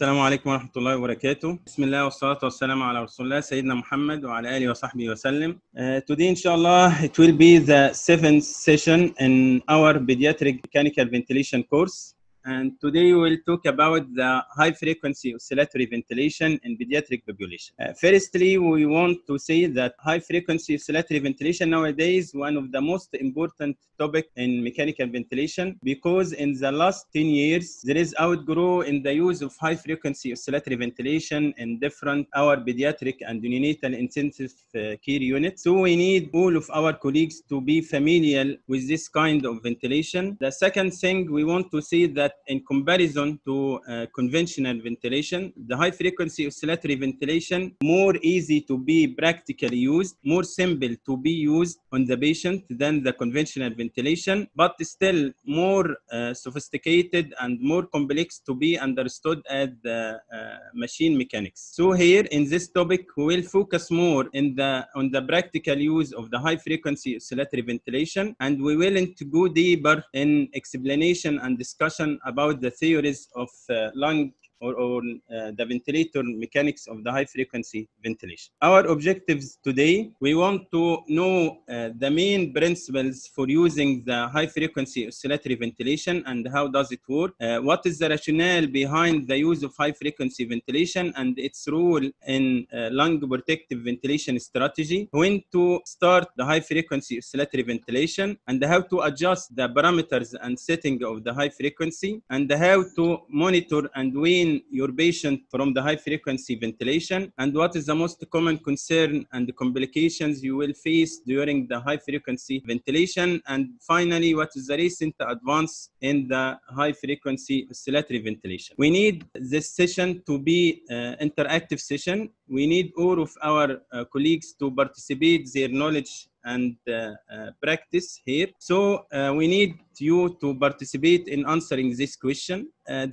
السلام عليكم ورحمة الله وبركاته. بسم الله والصلاة والسلام على رسول الله سيدنا محمد وعلى آله وصحبه وسلم. Uh, today, inshallah, it will be the seventh session in our pediatric mechanical ventilation course. And today we will talk about the high frequency oscillatory ventilation in pediatric population. Uh, firstly, we want to say that high frequency oscillatory ventilation nowadays is one of the most important topic in mechanical ventilation because in the last 10 years there is outgrow in the use of high frequency oscillatory ventilation in different our pediatric and neonatal intensive uh, care units. So we need all of our colleagues to be familiar with this kind of ventilation. The second thing we want to say that in comparison to uh, conventional ventilation, the high frequency oscillatory ventilation more easy to be practically used, more simple to be used on the patient than the conventional ventilation, but still more uh, sophisticated and more complex to be understood as the uh, machine mechanics. So here in this topic, we will focus more in the on the practical use of the high frequency oscillatory ventilation, and we will go deeper in explanation and discussion about the theories of uh, lung or, or uh, the ventilator mechanics of the high frequency ventilation. Our objectives today, we want to know uh, the main principles for using the high frequency oscillatory ventilation and how does it work, uh, what is the rationale behind the use of high frequency ventilation and its role in lung protective ventilation strategy, when to start the high frequency oscillatory ventilation and how to adjust the parameters and setting of the high frequency and how to monitor and wean your patient from the high frequency ventilation? And what is the most common concern and the complications you will face during the high frequency ventilation? And finally what is the recent advance in the high frequency oscillatory ventilation? We need this session to be uh, interactive session we need all of our uh, colleagues to participate their knowledge and uh, uh, practice here. So uh, we need you to participate in answering this question.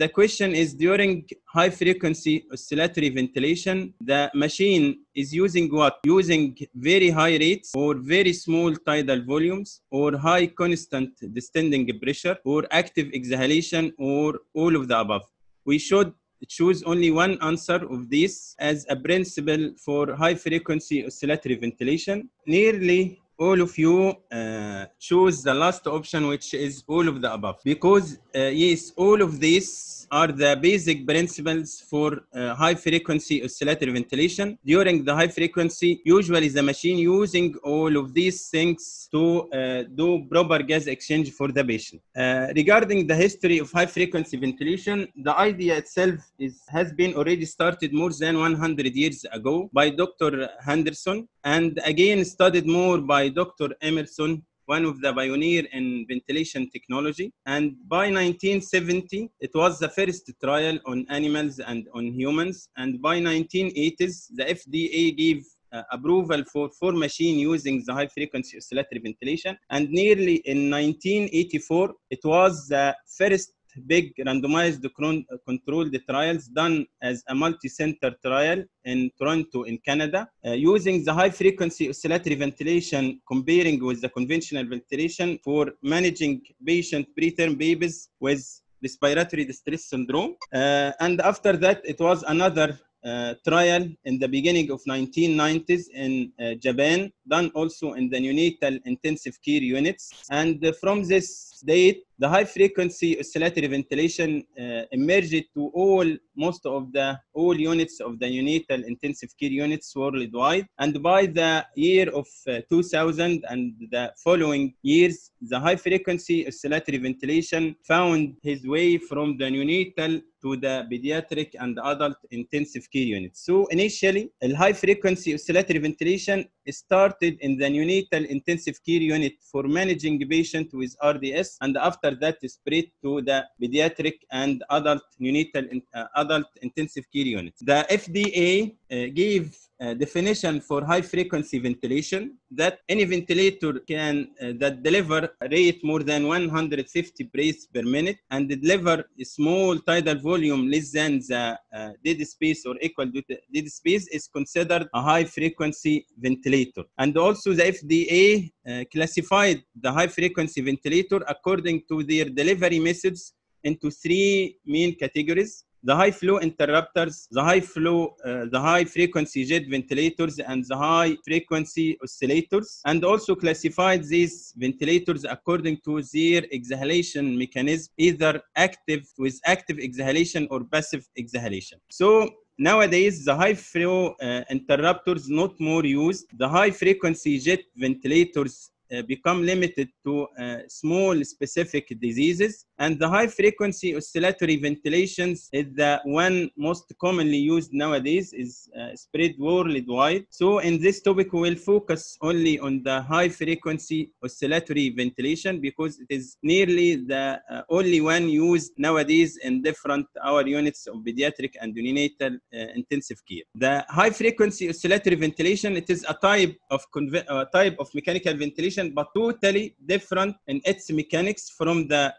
the question is during high frequency oscillatory ventilation, the machine is using what? Using very high rates or very small tidal volumes or high constant distending pressure or active exhalation or all of the above. We should choose only one answer of this as a principle for high frequency oscillatory ventilation. Nearly all of you uh, choose the last option, which is all of the above. Because, uh, yes, all of these are the basic principles for uh, high frequency oscillatory ventilation. During the high frequency, usually the machine using all of these things to do proper gas exchange for the patient. regarding the history of high frequency ventilation, the idea itself is, has been already started more than 100 years ago by Dr. Henderson and again studied more by Dr. Emerson, one of the pioneer in ventilation technology. And by 1970, it was the first trial on animals and on humans. And by 1980s, the FDA gave uh, approval for four machine using the high frequency oscillatory ventilation. And nearly in 1984, it was the first big randomized controlled trials done as a multi-center trial in Toronto in Canada uh, using the high frequency oscillatory ventilation comparing with the conventional ventilation for managing patient preterm babies with respiratory distress syndrome. Uh, and after that, it was another uh, trial in the beginning of 1990s in uh, Japan, done also in the neonatal intensive care units. And uh, from this date, the high frequency oscillatory ventilation uh, emerged to all most of the all units of the neonatal intensive care units worldwide. And by the year of uh, 2000 and the following years the high frequency oscillatory ventilation found his way from the neonatal to the pediatric and adult intensive care units. So initially the high frequency oscillatory ventilation started in the neonatal intensive care unit for managing patients with RDS and after that spread to the pediatric and adult neonatal uh, adult intensive care units. The FDA uh, gave a definition for high frequency ventilation that any ventilator can uh, that deliver rate more than 150 breaths per minute and deliver a small tidal volume less than the uh, dead space or equal to dead space is considered a high frequency ventilator. And also the FDA uh, classified the high frequency ventilator according to their delivery methods into three main categories the high flow interrupters, the high flow, uh, the high frequency jet ventilators, and the high frequency oscillators, and also classified these ventilators according to their exhalation mechanism, either active with active exhalation or passive exhalation. So Nowadays, the high flow uh, interrupters not more used. The high frequency jet ventilators uh, become limited to uh, small specific diseases and the high frequency oscillatory ventilations is the one most commonly used nowadays is uh, spread worldwide. So in this topic we will focus only on the high frequency oscillatory ventilation because it is nearly the uh, only one used nowadays in different our units of pediatric and neonatal uh, intensive care. The high frequency oscillatory ventilation it is a type of uh, type of mechanical ventilation but totally different in its mechanics from the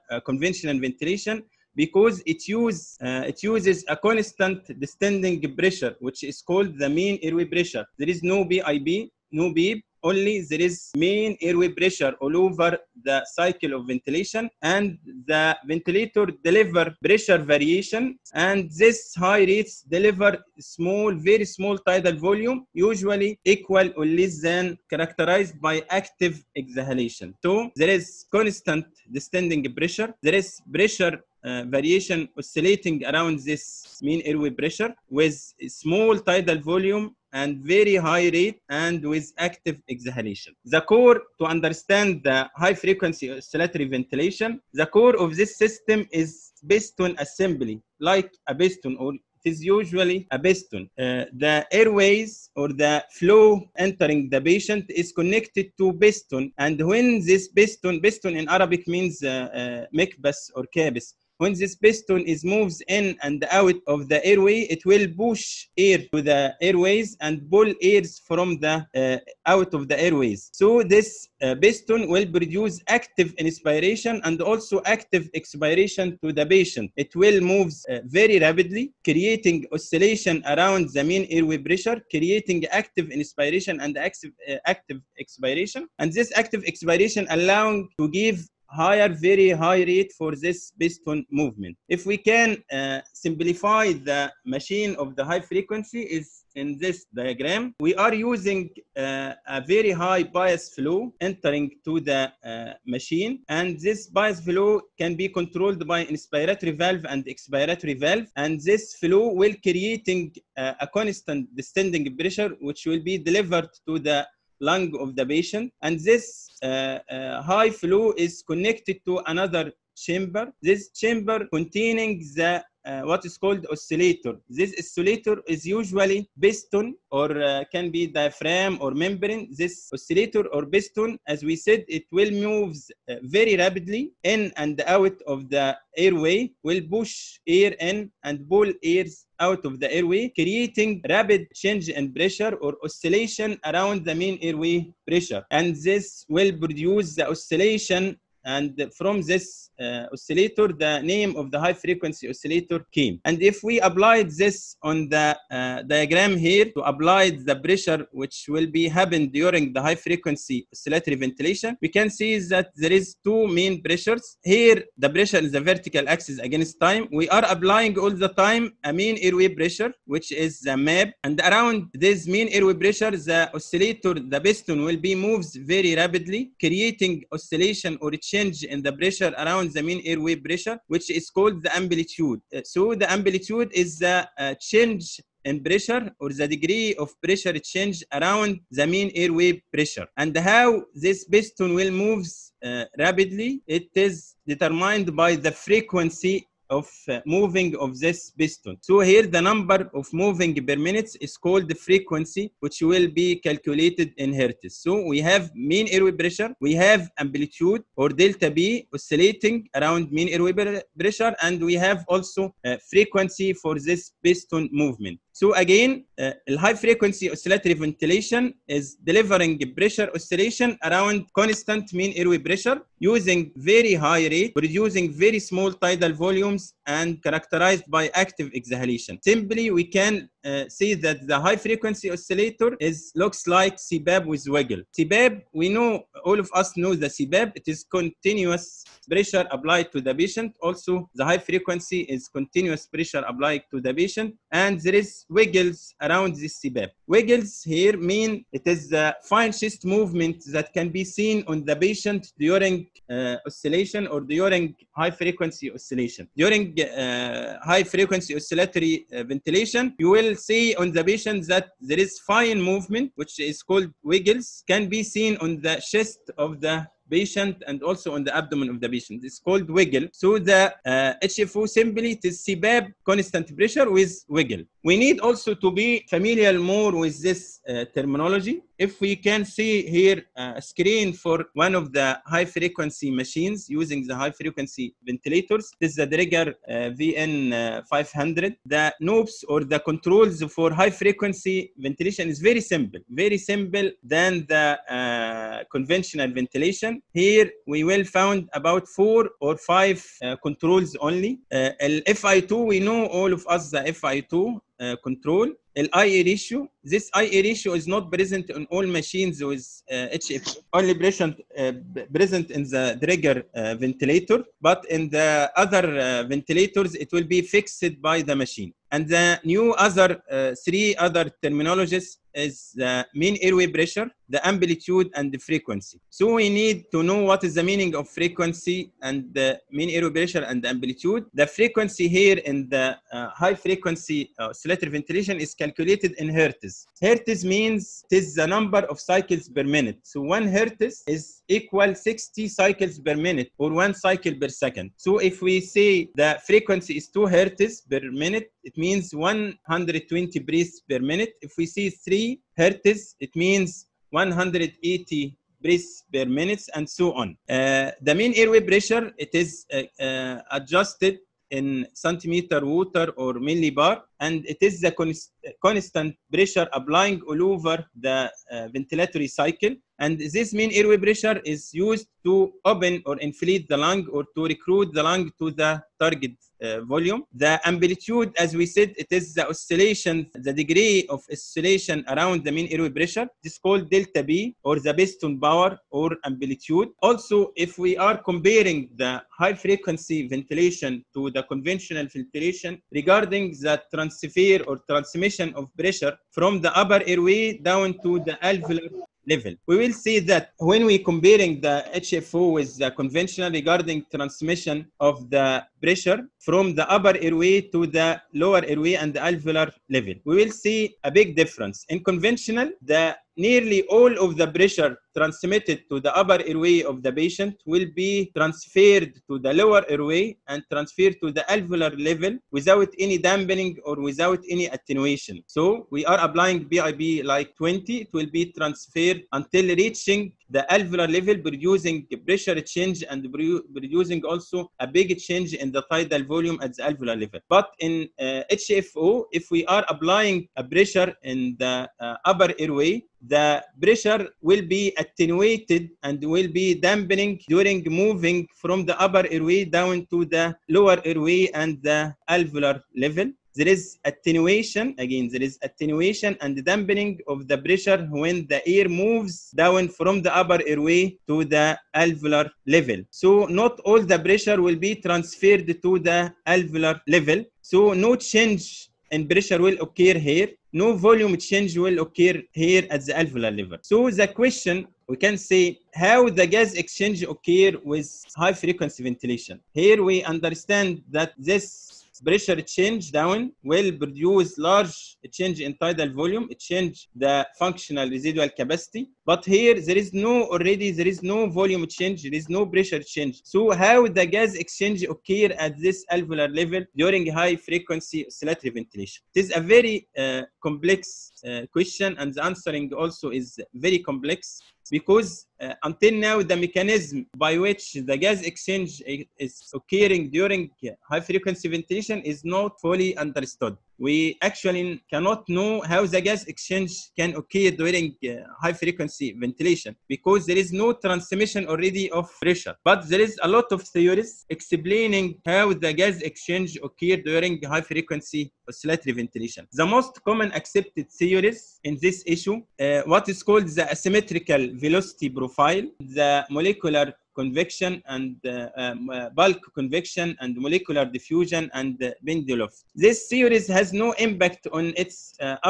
conventional ventilation because it, use, uh, it uses a constant distending pressure, which is called the mean airway pressure. There is no PIP, no PEEP, only there is mean airway pressure all over the cycle of ventilation and the ventilator deliver pressure variation and this high rates deliver small very small tidal volume usually equal or less than characterized by active exhalation. So there is constant distending pressure. There is pressure uh, variation oscillating around this mean airway pressure with small tidal volume and very high rate and with active exhalation. The core to understand the high frequency oscillatory ventilation, the core of this system is piston assembly, like a piston or it is usually a piston. Uh, the airways or the flow entering the patient is connected to piston and when this piston, piston in Arabic means uh, uh, or kabis, when this piston is moves in and out of the airway, it will push air to the airways and pull airs from the uh, out of the airways. So this uh, piston will produce active inspiration and also active expiration to the patient. It will move uh, very rapidly, creating oscillation around the mean airway pressure, creating active inspiration and active, active expiration. And this active expiration allowing to give higher, very high rate for this piston movement. If we can uh, simplify the machine of the high frequency is in this diagram, we are using uh, a very high bias flow entering to the uh, machine. And this bias flow can be controlled by inspiratory valve and expiratory valve. And this flow will creating uh, a constant distending pressure, which will be delivered to the lung of the patient. And this uh, uh, high flow is connected to another chamber. This chamber containing the uh, what is called oscillator. This oscillator is usually piston or uh, can be diaphragm or membrane. This oscillator or piston, as we said, it will move uh, very rapidly in and out of the airway, will push air in and pull airs out of the airway, creating rapid change in pressure or oscillation around the mean airway pressure. And this will produce the oscillation and from this uh, oscillator, the name of the high frequency oscillator came. And if we applied this on the uh, diagram here to apply the pressure which will be happen during the high frequency oscillatory ventilation, we can see that there is two main pressures. Here, the pressure is the vertical axis against time. We are applying all the time a mean airway pressure, which is the map. And around this mean airway pressure, the oscillator, the piston will be moves very rapidly, creating oscillation or change in the pressure around the mean airway pressure, which is called the amplitude. Uh, So the amplitude is the uh, change in pressure or the degree of pressure change around the mean airway pressure. And how this piston will move uh, rapidly, it is determined by the frequency of uh, moving of this piston. So here the number of moving per minute is called the frequency, which will be calculated in hertz. So we have mean airway pressure, we have amplitude or delta B oscillating around mean airway pressure, and we have also uh, frequency for this piston movement. So again, uh, high frequency oscillatory ventilation is delivering pressure oscillation around constant mean airway pressure using very high rate, producing very small tidal volumes and characterized by active exhalation. Simply, we can uh, see that the high frequency oscillator is looks like CPAP with wiggle. CPAP, we know, all of us know the CPAP. It is continuous pressure applied to the patient. Also, the high frequency is continuous pressure applied to the patient. And there is wiggles around this CPAP. Wiggles here mean it is the fine chest movement that can be seen on the patient during uh, oscillation or during high frequency oscillation. During uh, high frequency oscillatory uh, ventilation, you will see on the patient that there is fine movement, which is called wiggles, can be seen on the chest of the patient and also on the abdomen of the patient. It's called wiggle. So the uh, HFO simply is CPAP constant pressure with wiggle. We need also to be familiar more with this uh, terminology. If we can see here a screen for one of the high frequency machines using the high frequency ventilators, this is the Draeger uh, VN500. The knobs or the controls for high frequency ventilation is very simple, very simple than the uh, conventional ventilation. Here we will found about four or five uh, controls only. Uh, FI2, we know all of us the FI2 uh, control. IA ratio, this IA ratio is not present on all machines with uh, HF, only present, uh, present in the Draeger uh, ventilator, but in the other uh, ventilators, it will be fixed by the machine. And the new other uh, three other terminologies is the mean airway pressure, the amplitude, and the frequency. So we need to know what is the meaning of frequency and the mean airway pressure and the amplitude. The frequency here in the uh, high frequency uh, oscillator ventilation is calculated in hertz. Hertz means it is the number of cycles per minute. So one hertz is equal 60 cycles per minute or one cycle per second. So if we say the frequency is 2 hertz per minute, it means 120 breaths per minute. If we see 3 hertz, it means 180 breaths per minute and so on. Uh, the mean airway pressure, it is uh, uh, adjusted in centimeter water or millibar and it is the const constant pressure applying all over the uh, ventilatory cycle and this mean airway pressure is used to open or inflate the lung or to recruit the lung to the target uh, volume. The amplitude, as we said, it is the oscillation, the degree of oscillation around the mean airway pressure. This is called delta B or the piston power or amplitude. Also, if we are comparing the high frequency ventilation to the conventional ventilation regarding the transfer or transmission of pressure from the upper airway down to the alveolar level. We will see that when we comparing the HFO with the conventional regarding transmission of the pressure from the upper airway to the lower airway and the alveolar level, we will see a big difference. In conventional, the nearly all of the pressure transmitted to the upper airway of the patient will be transferred to the lower airway and transferred to the alveolar level without any dampening or without any attenuation. So we are applying PIP like 20, it will be transferred until reaching the alveolar level producing pressure change and producing also a big change in the tidal volume at the alveolar level. But in uh, HFO, if we are applying a pressure in the uh, upper airway, the pressure will be attenuated and will be dampening during moving from the upper airway down to the lower airway and the alveolar level there is attenuation again there is attenuation and dampening of the pressure when the air moves down from the upper airway to the alveolar level. So not all the pressure will be transferred to the alveolar level. So no change in pressure will occur here. No volume change will occur here at the alveolar level. So the question we can say how the gas exchange occur with high frequency ventilation. Here we understand that this pressure change down will produce large change in tidal volume, change the functional residual capacity. But here there is no already there is no volume change, there is no pressure change. So how the gas exchange occur at this alveolar level during high frequency oscillatory ventilation? It is a very uh, complex uh, question and the answering also is very complex because uh, until now the mechanism by which the gas exchange is occurring during high frequency ventilation is not fully understood we actually cannot know how the gas exchange can occur during uh, high frequency ventilation because there is no transmission already of pressure. But there is a lot of theories explaining how the gas exchange occur during high frequency oscillatory ventilation. The most common accepted theories in this issue, uh, what is called the asymmetrical velocity profile, the molecular convection and uh, um, uh, bulk convection and molecular diffusion and uh, Pendelluft. This series has no impact on its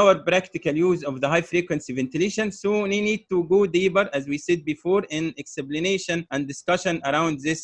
our practical use of the high frequency ventilation. So we need to go deeper, as we said before, in explanation and discussion around this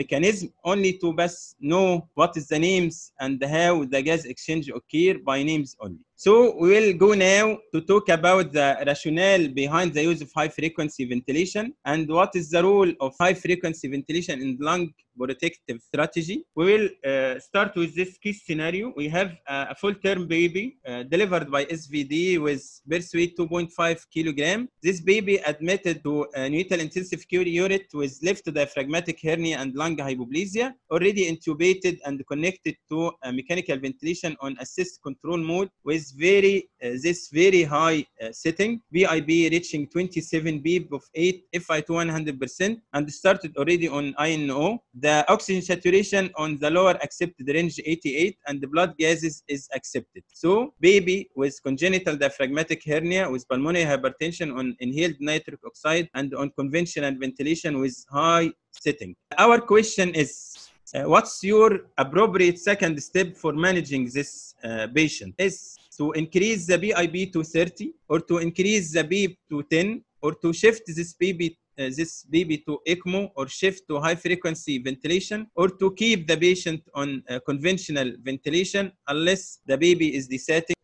mechanism, only to best know what is the names and how the gas exchange occur by names only. So we will go now to talk about the rationale behind the use of high frequency ventilation and what is the role of high frequency ventilation in lung protective strategy. We will uh, start with this case scenario. We have uh, a full-term baby uh, delivered by SVD with birth weight 2.5 kilogram. This baby admitted to a neonatal intensive care unit with left diaphragmatic hernia and lung hypoplasia, already intubated and connected to mechanical ventilation on assist control mode with very this very high uh, setting, PIP reaching 27 PEEP of 8, FI to 100%, and started already on INO. The oxygen saturation on the lower accepted range 88, and the blood gases is accepted. So, baby with congenital diaphragmatic hernia with pulmonary hypertension on inhaled nitric oxide and on conventional ventilation with high setting. Our question is uh, what's your appropriate second step for managing this uh, patient? Is to increase the PIP to 30 or to increase the BIP to 10 or to shift this baby uh, this baby to ECMO or shift to high frequency ventilation or to keep the patient on uh, conventional ventilation unless the baby is desetting.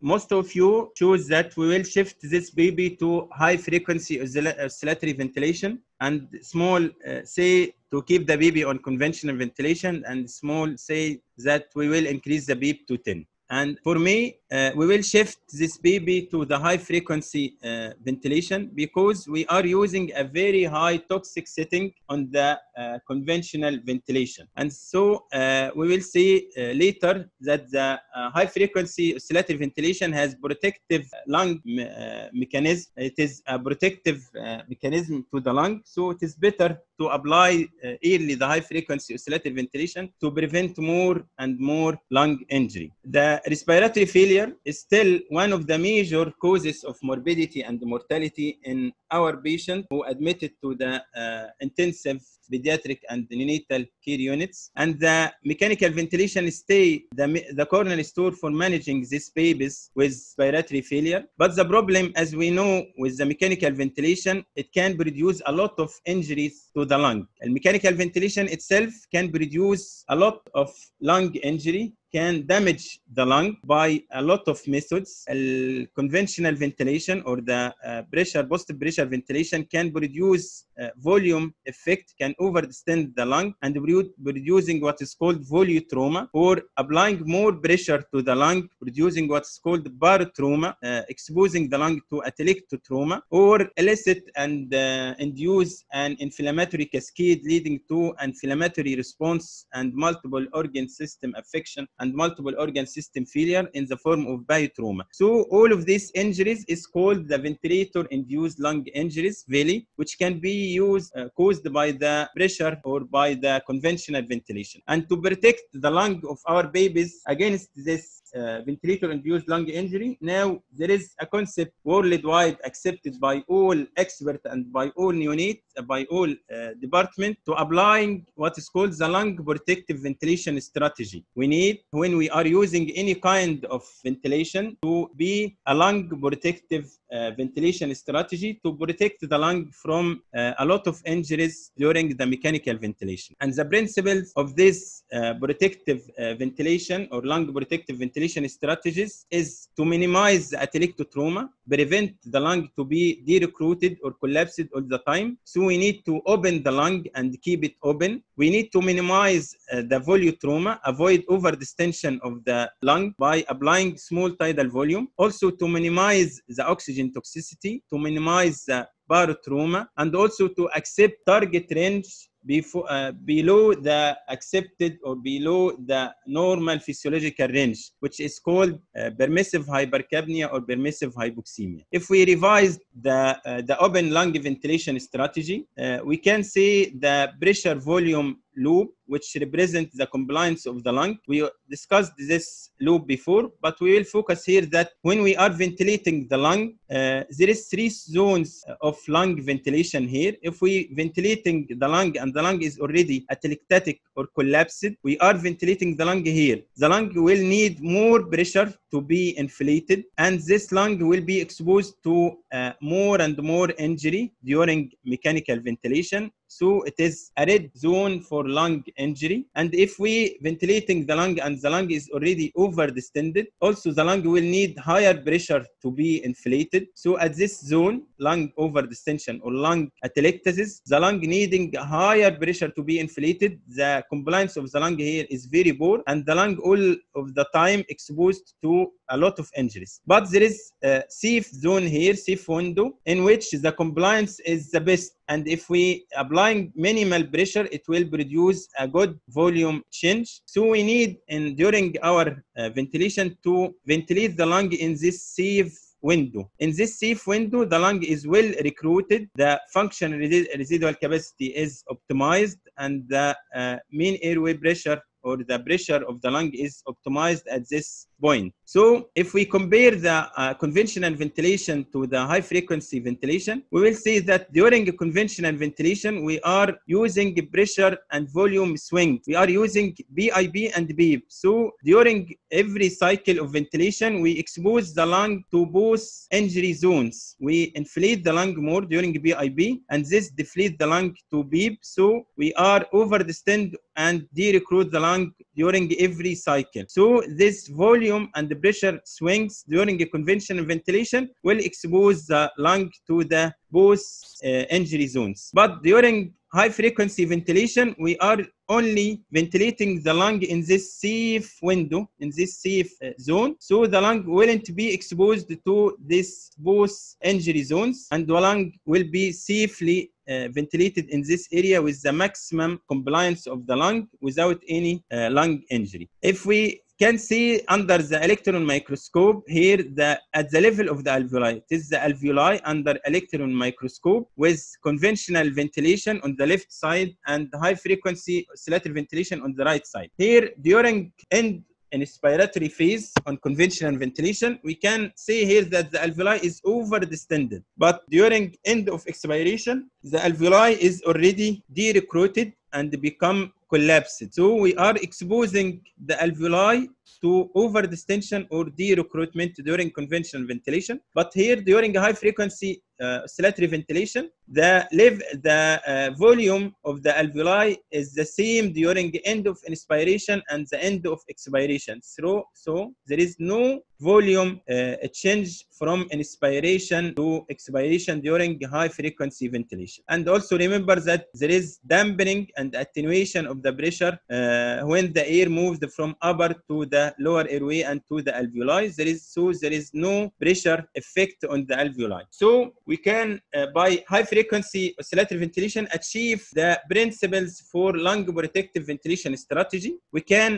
Most of you choose that we will shift this baby to high frequency oscillatory ventilation and small uh, say to keep the baby on conventional ventilation and small say that we will increase the PEEP to 10. And for me, uh, we will shift this baby to the high frequency uh, ventilation because we are using a very high toxic setting on the uh, conventional ventilation. And so uh, we will see uh, later that the uh, high frequency oscillatory ventilation has protective lung me mechanism. It is a protective mechanism to the lung. So it is better to apply early the high frequency oscillatory ventilation to prevent more and more lung injury. The respiratory failure is still one of the major causes of morbidity and mortality in our patient who admitted to the uh, intensive pediatric and neonatal care units. And the mechanical ventilation stay the, the corner store for managing these babies with respiratory failure. But the problem, as we know, with the mechanical ventilation, it can produce a lot of injuries to the lung. And mechanical ventilation itself can produce a lot of lung injury can damage the lung by a lot of methods. A conventional ventilation or the uh, pressure, positive pressure ventilation can produce uh, volume effect, can overdistend the lung and producing what is called volutrauma or applying more pressure to the lung, producing what's called barotrauma, uh, exposing the lung to atelectotrauma or elicit and uh, induce an inflammatory cascade leading to inflammatory response and multiple organ system affection and multiple organ system failure in the form of biotrauma. So all of these injuries is called the ventilator-induced lung injuries, VILI, which can be used uh, caused by the pressure or by the conventional ventilation. And to protect the lung of our babies against this uh, ventilator-induced lung injury. Now there is a concept worldwide accepted by all experts and by all neonate, uh, by all uh, department to applying what is called the lung protective ventilation strategy. We need when we are using any kind of ventilation to be a lung protective uh, ventilation strategy to protect the lung from uh, a lot of injuries during the mechanical ventilation. And the principles of this uh, protective ventilation or lung protective ventilation strategies is to minimize the atelectotrauma, prevent the lung to be derecruited or collapsed all the time. So we need to open the lung and keep it open. We need to minimize uh, the volutrauma, avoid overdistension of the lung by applying small tidal volume. Also to minimize the oxygen toxicity, to minimize the barotrauma and also to accept target range before, uh, below the accepted or below the normal physiological range, which is called uh, permissive hypercapnia or permissive hypoxemia. If we revise the, uh, the open lung ventilation strategy, we can see the pressure volume loop which represents the compliance of the lung. We discussed this loop before, but we will focus here that when we are ventilating the lung, uh, there is three zones of lung ventilation here. If we ventilating the lung and the lung is already atelectatic or collapsed, we are ventilating the lung here. The lung will need more pressure to be inflated, and this lung will be exposed to uh, more and more injury during mechanical ventilation so it is a red zone for lung injury. And if we ventilating the lung and the lung is already over distended, also the lung will need higher pressure to be inflated. So at this zone, lung over distension or lung atelectasis, the lung needing higher pressure to be inflated, the compliance of the lung here is very poor and the lung all of the time exposed to a lot of injuries. But there is a safe zone here, safe window, in which the compliance is the best. And if we applying minimal pressure, it will produce a good volume change. So we need, in during our uh, ventilation, to ventilate the lung in this safe window. In this safe window, the lung is well recruited, the function residual capacity is optimized, and the uh, mean airway pressure or the pressure of the lung is optimized at this point. So if we compare the uh, conventional ventilation to the high frequency ventilation, we will see that during conventional ventilation, we are using pressure and volume swing. We are using PIP and PEEP. So during every cycle of ventilation, we expose the lung to both injury zones. We inflate the lung more during PIP and this deflate the lung to PEEP. So we are over distend and de-recruit the lung during every cycle. So this volume and the pressure swings during a conventional ventilation will expose the lung to the both uh, injury zones. But during high frequency ventilation, we are only ventilating the lung in this safe window, in this safe uh, zone. So the lung won't be exposed to this both injury zones and the lung will be safely ventilated in this area with the maximum compliance of the lung without any uh, lung injury. If we can see under the electron microscope here the at the level of the alveoli. It is the alveoli under electron microscope with conventional ventilation on the left side and high frequency oscillatory ventilation on the right side. Here during end inspiratory phase on conventional ventilation, we can see here that the alveoli is over distended. But during end of expiration, the alveoli is already de-recruited and become collapsed. So we are exposing the alveoli to over distension or de-recruitment during conventional ventilation. But here during high frequency uh, oscillatory ventilation, the, live, the uh, volume of the alveoli is the same during the end of inspiration and the end of expiration. So, so there is no volume uh, change from inspiration to expiration during high frequency ventilation. And also remember that there is dampening and attenuation of the pressure uh, when the air moves from upper to the lower airway and to the alveoli. There is so there is no pressure effect on the alveoli. So we can uh, by high frequency oscillatory ventilation achieve the principles for lung protective ventilation strategy. We can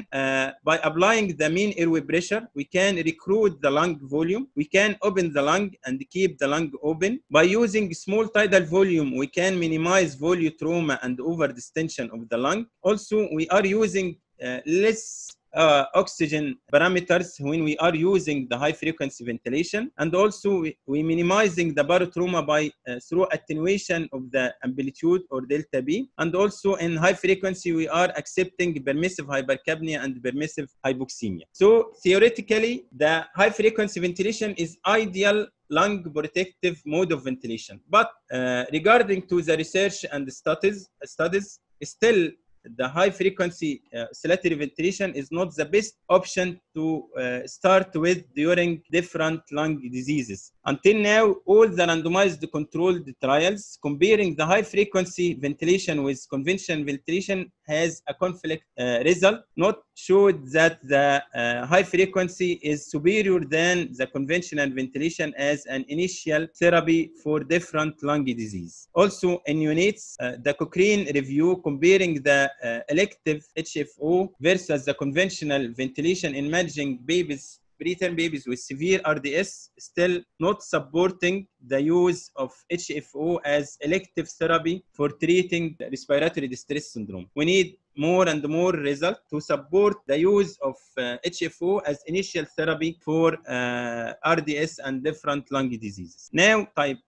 by applying the mean airway pressure, we can recruit the lung volume. We can open the lung and keep the lung open. By using small tidal volume, we can minimize volume trauma and over distension of the lung. Also, we are using uh, less uh, oxygen parameters when we are using the high frequency ventilation and also we, minimizing the barotrauma by uh, through attenuation of the amplitude or delta b. And also in high frequency we are accepting permissive hypercapnia and permissive hypoxemia. So theoretically the high frequency ventilation is ideal lung protective mode of ventilation. But uh, regarding to the research and studies studies still the high frequency uh, ventilation is not the best option to uh, start with during different lung diseases. Until now, all the randomized controlled trials comparing the high frequency ventilation with conventional ventilation has a conflict uh, result, not showed that the uh, high frequency is superior than the conventional ventilation as an initial therapy for different lung disease. Also, in units, uh, the Cochrane review comparing the uh, elective HFO versus the conventional ventilation in managing babies preterm babies with severe RDS still not supporting the use of HFO as elective therapy for treating respiratory distress syndrome. We need more and more result to support the use of uh, HFO as initial therapy for uh, RDS and different lung diseases. Now, type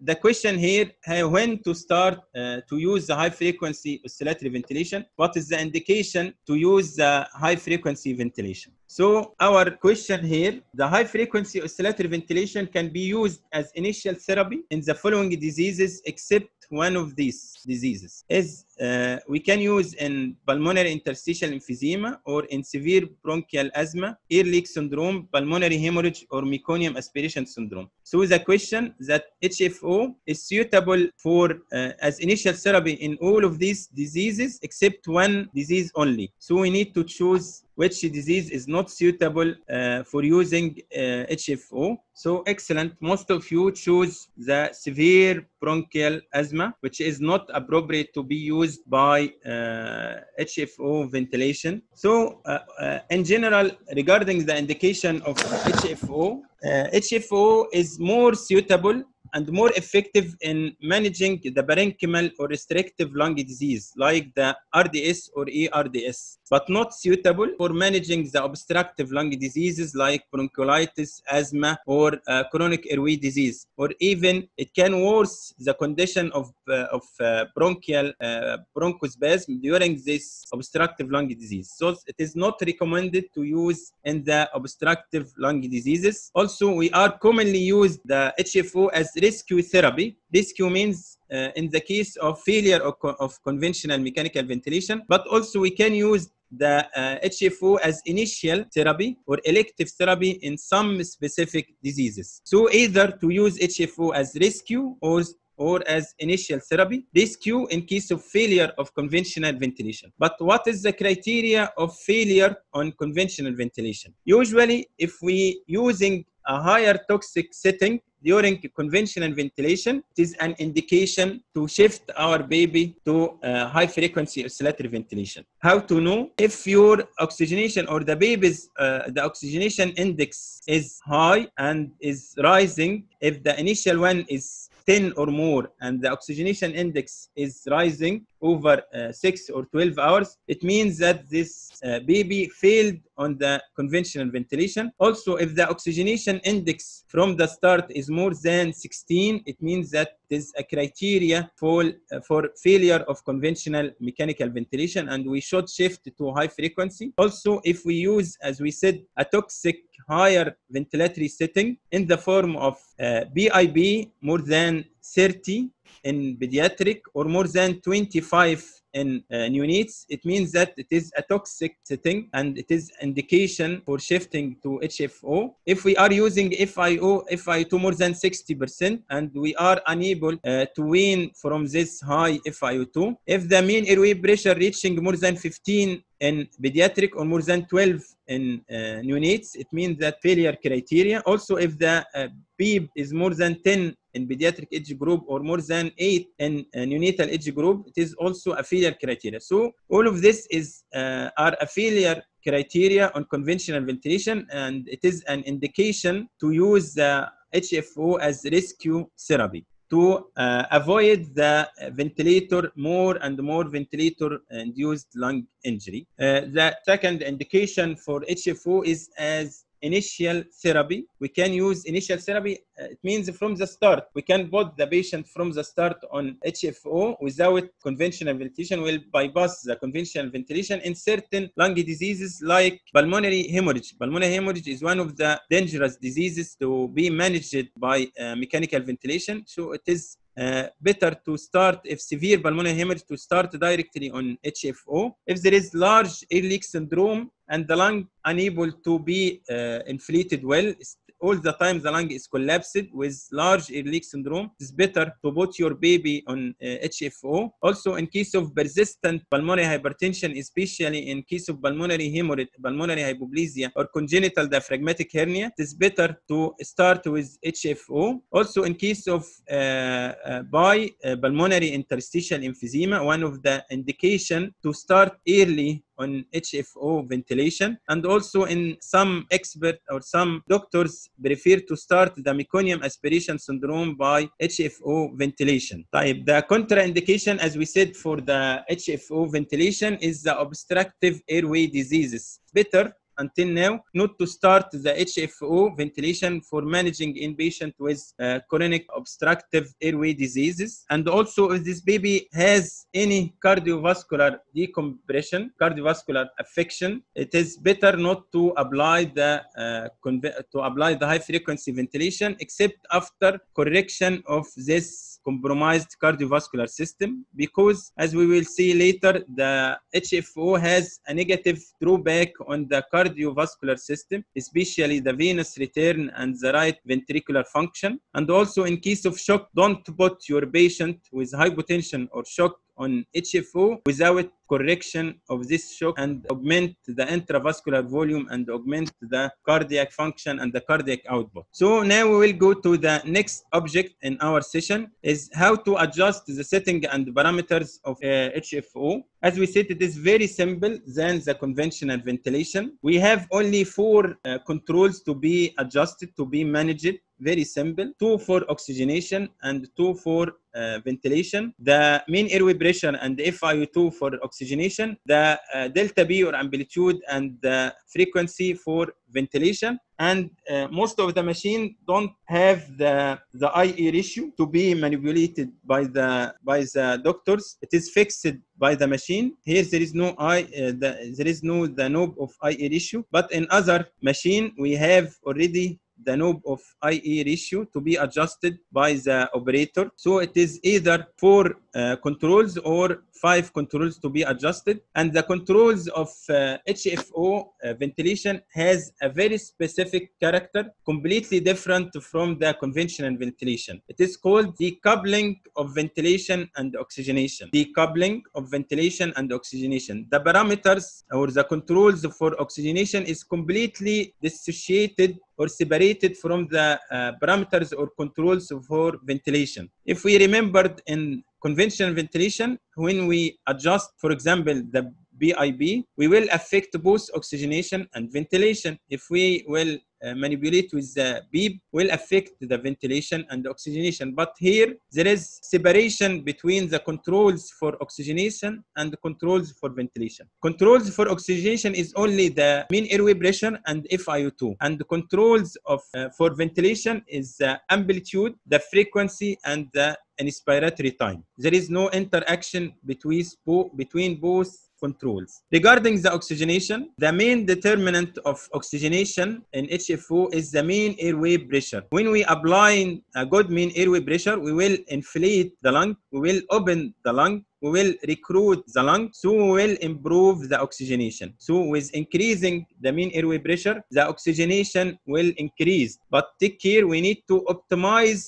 the question here uh, when to start uh, to use the high frequency oscillatory ventilation what is the indication to use the high frequency ventilation? So our question here the high frequency oscillatory ventilation can be used as initial therapy in the following diseases except one of these diseases. Is uh, we can use in pulmonary interstitial emphysema or in severe bronchial asthma air leak syndrome pulmonary hemorrhage or meconium aspiration syndrome so the question that HFO is suitable for uh, as initial therapy in all of these diseases except one disease only so we need to choose which disease is not suitable uh, for using uh, HFO. So excellent. Most of you choose the severe bronchial asthma, which is not appropriate to be used by uh, HFO ventilation. So uh, in general, regarding the indication of HFO, HFO is more suitable and more effective in managing the parenchymal or restrictive lung disease like the RDS or ERDS, but not suitable for managing the obstructive lung diseases like bronchiolitis, asthma, or uh, chronic airway disease, or even it can worse the condition of, uh, of uh, bronchial bronchospasm during this obstructive lung disease. So it is not recommended to use in the obstructive lung diseases. Also, we are commonly used the HFO as rescue therapy. Rescue means uh, in the case of failure of, co of, conventional mechanical ventilation, but also we can use the uh, HFO as initial therapy or elective therapy in some specific diseases. So either to use HFO as rescue or or as initial therapy, rescue in case of failure of conventional ventilation. But what is the criteria of failure on conventional ventilation? Usually, if we using a higher toxic setting during conventional ventilation, it is an indication to shift our baby to uh, high frequency oscillatory ventilation. How to know if your oxygenation or the baby's uh, the oxygenation index is high and is rising, if the initial one is 10 or more and the oxygenation index is rising over uh, 6 or 12 hours, it means that this uh, baby failed on the conventional ventilation. Also, if the oxygenation index from the start is more than 16, it means that is a criteria for, uh, for failure of conventional mechanical ventilation and we should shift to high frequency. Also, if we use, as we said, a toxic higher ventilatory setting in the form of PIP more than 30 in pediatric or more than 25 in uh, neonates, it means that it is a toxic setting and it is indication for shifting to HFO. If we are using FIO, FIO2 more than 60% and we are unable uh, to wean from this high FIO2, if the mean airway pressure reaching more than 15 in pediatric or more than 12 in uh, neonates, it means that failure criteria. Also, if the uh, PEEP is more than 10 in pediatric age group or more than 8 in uh, neonatal age group, it is also a failure criteria. So all of this is uh, are a failure criteria on conventional ventilation and it is an indication to use the HFO as rescue therapy to uh, avoid the ventilator more and more ventilator induced lung injury. Uh, the second indication for HFO is as initial therapy. We can use initial therapy. Uh, it means from the start, we can put the patient from the start on HFO without conventional ventilation. Will bypass the conventional ventilation in certain lung diseases like pulmonary hemorrhage. Pulmonary hemorrhage is one of the dangerous diseases to be managed by uh, mechanical ventilation. So it is uh, better to start if severe pulmonary hemorrhage to start directly on HFO. If there is large air leak syndrome and the lung unable to be uh, inflated well, all the time the lung is collapsed with large air leak syndrome, it's better to put your baby on uh, HFO. Also, in case of persistent pulmonary hypertension, especially in case of pulmonary hemorrhage, pulmonary hypoplasia, or congenital diaphragmatic hernia, it is better to start with HFO. Also, in case of uh, uh, by uh, pulmonary interstitial emphysema, one of the indication to start early on HFO ventilation. And also in some expert or some doctors prefer to start the meconium aspiration syndrome by HFO ventilation. Type the contraindication, as we said, for the HFO ventilation is the obstructive airway diseases. Better until now not to start the HFO ventilation for managing inpatient with uh, chronic obstructive airway diseases. And also if this baby has any cardiovascular decompression, cardiovascular affection, it is better not to apply the uh, to apply the high frequency ventilation except after correction of this compromised cardiovascular system because as we will see later the HFO has a negative drawback on the cardiovascular system especially the venous return and the right ventricular function. And also in case of shock don't put your patient with hypotension or shock on HFO without correction of this shock and augment the intravascular volume and augment the cardiac function and the cardiac output. So now we will go to the next object in our session is how to adjust the setting and parameters of uh, HFO. As we said, it is very simple than the conventional ventilation. We have only four uh, controls to be adjusted, to be managed very simple two for oxygenation and two for uh, ventilation the mean airway pressure and FiO2 for oxygenation the uh, delta P or amplitude and the frequency for ventilation. And uh, most of the machine don't have the the IE ratio to be manipulated by the by the doctors. It is fixed by the machine. Here there is no I uh, the, there is no the knob of IE ratio. But in other machine we have already the knob of IE ratio to be adjusted by the operator. So it is either four uh, controls or five controls to be adjusted. And the controls of uh, HFO uh, ventilation has a very specific character, completely different from the conventional ventilation. It is called decoupling of ventilation and oxygenation. Decoupling of ventilation and oxygenation. The parameters or the controls for oxygenation is completely dissociated or separated from the uh, parameters or controls for ventilation. If we remembered in conventional ventilation, when we adjust, for example, the PIP, we will affect both oxygenation and ventilation. If we will manipulate with the PEEP, will affect the ventilation and oxygenation. But here, there is separation between the controls for oxygenation and controls for ventilation. Controls for oxygenation is only the mean airway pressure and FiO2. And the controls of uh, for ventilation is the amplitude, the frequency, and the inspiratory time. There is no interaction between, between both controls. Regarding the oxygenation, the main determinant of oxygenation in HFO is the mean airway pressure. When we apply uh, a good mean airway pressure, we will inflate the lung, we will open the lung, we will recruit the lung, so we will improve the oxygenation. So with increasing the mean airway pressure, the oxygenation will increase. But take care, we need to optimize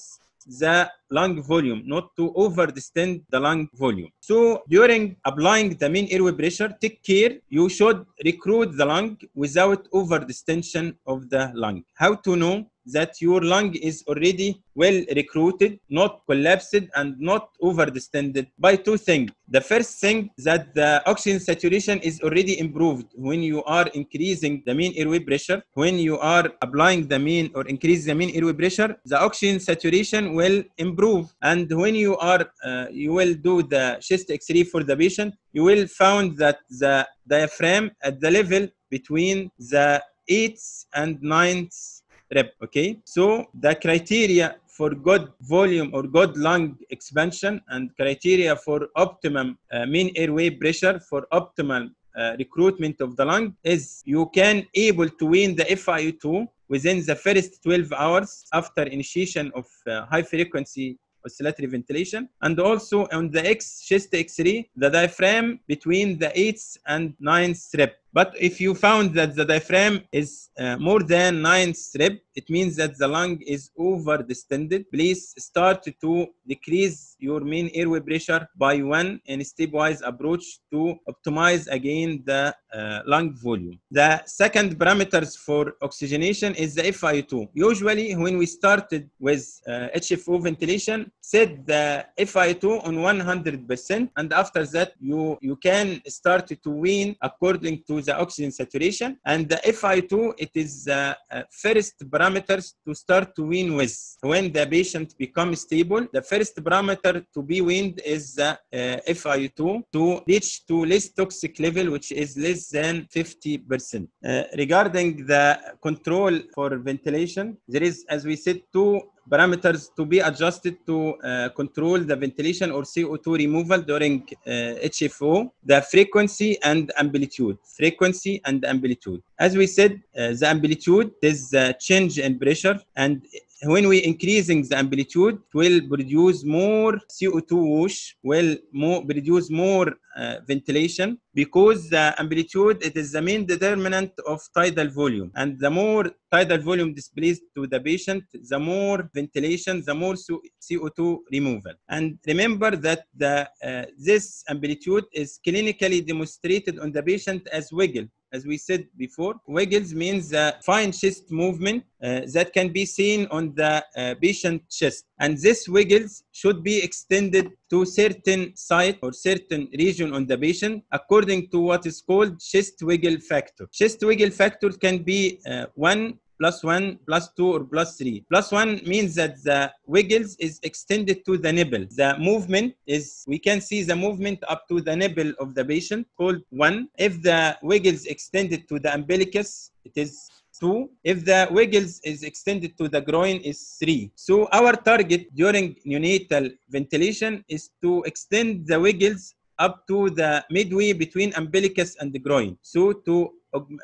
the lung volume, not to over distend the lung volume. So during applying the mean airway pressure, take care, you should recruit the lung without over distension of the lung. How to know that your lung is already well recruited, not collapsed, and not over distended by two things. The first thing that the oxygen saturation is already improved when you are increasing the mean airway pressure. When you are applying the mean or increase the mean airway pressure, the oxygen saturation will improve. And when you are uh, you will do the chest X-ray for the patient, you will found that the diaphragm at the level between the eighth and ninth Okay, so the criteria for good volume or good lung expansion and criteria for optimum uh, mean airway pressure for optimal uh, recruitment of the lung is you can able to win the FiO2 within the first 12 hours after initiation of uh, high frequency oscillatory ventilation. And also on the X chest X-ray the diaphragm between the 8th and 9th rep But if you found that the diaphragm is uh, more than 9 strip, it means that the lung is over distended. Please start to decrease your mean airway pressure by one in stepwise approach to optimize again the uh, lung volume. The second parameters for oxygenation is the FiO2. Usually when we started with uh, HFO ventilation, set the FiO2 on 100% and after that you, you can start to wean according to the oxygen saturation and the FiO2 it is the uh, first parameters to start to wean with. When the patient becomes stable, the first parameter to be weaned is the uh, FiO2 to reach to less toxic level which is less than 50%. Uh, regarding the control for ventilation, there is as we said two parameters to be adjusted to uh, control the ventilation or CO2 removal during uh, HFO, the frequency and amplitude. Frequency and amplitude. As we said, uh, the amplitude is the change in pressure and when we increasing the amplitude it will produce more CO2 whoosh, will more, produce more uh, ventilation because the amplitude it is the main determinant of tidal volume. And the more tidal volume displaced to the patient the more ventilation the more CO2 removal. And remember that the uh, this amplitude is clinically demonstrated on the patient as wiggle as we said before. Wiggles means fine chest movement uh, that can be seen on the uh, patient chest. And this wiggles should be extended to certain site or certain region on the patient according to what is called chest wiggle factor. Chest wiggle factor can be uh, 1 plus 1 plus 2 or plus 3 plus 1 means that the wiggles is extended to the nipple the movement is we can see the movement up to the nipple of the patient called 1 if the wiggles extended to the umbilicus it is 2 if the wiggles is extended to the groin is 3 so our target during neonatal ventilation is to extend the wiggles up to the midway between umbilicus and the groin so to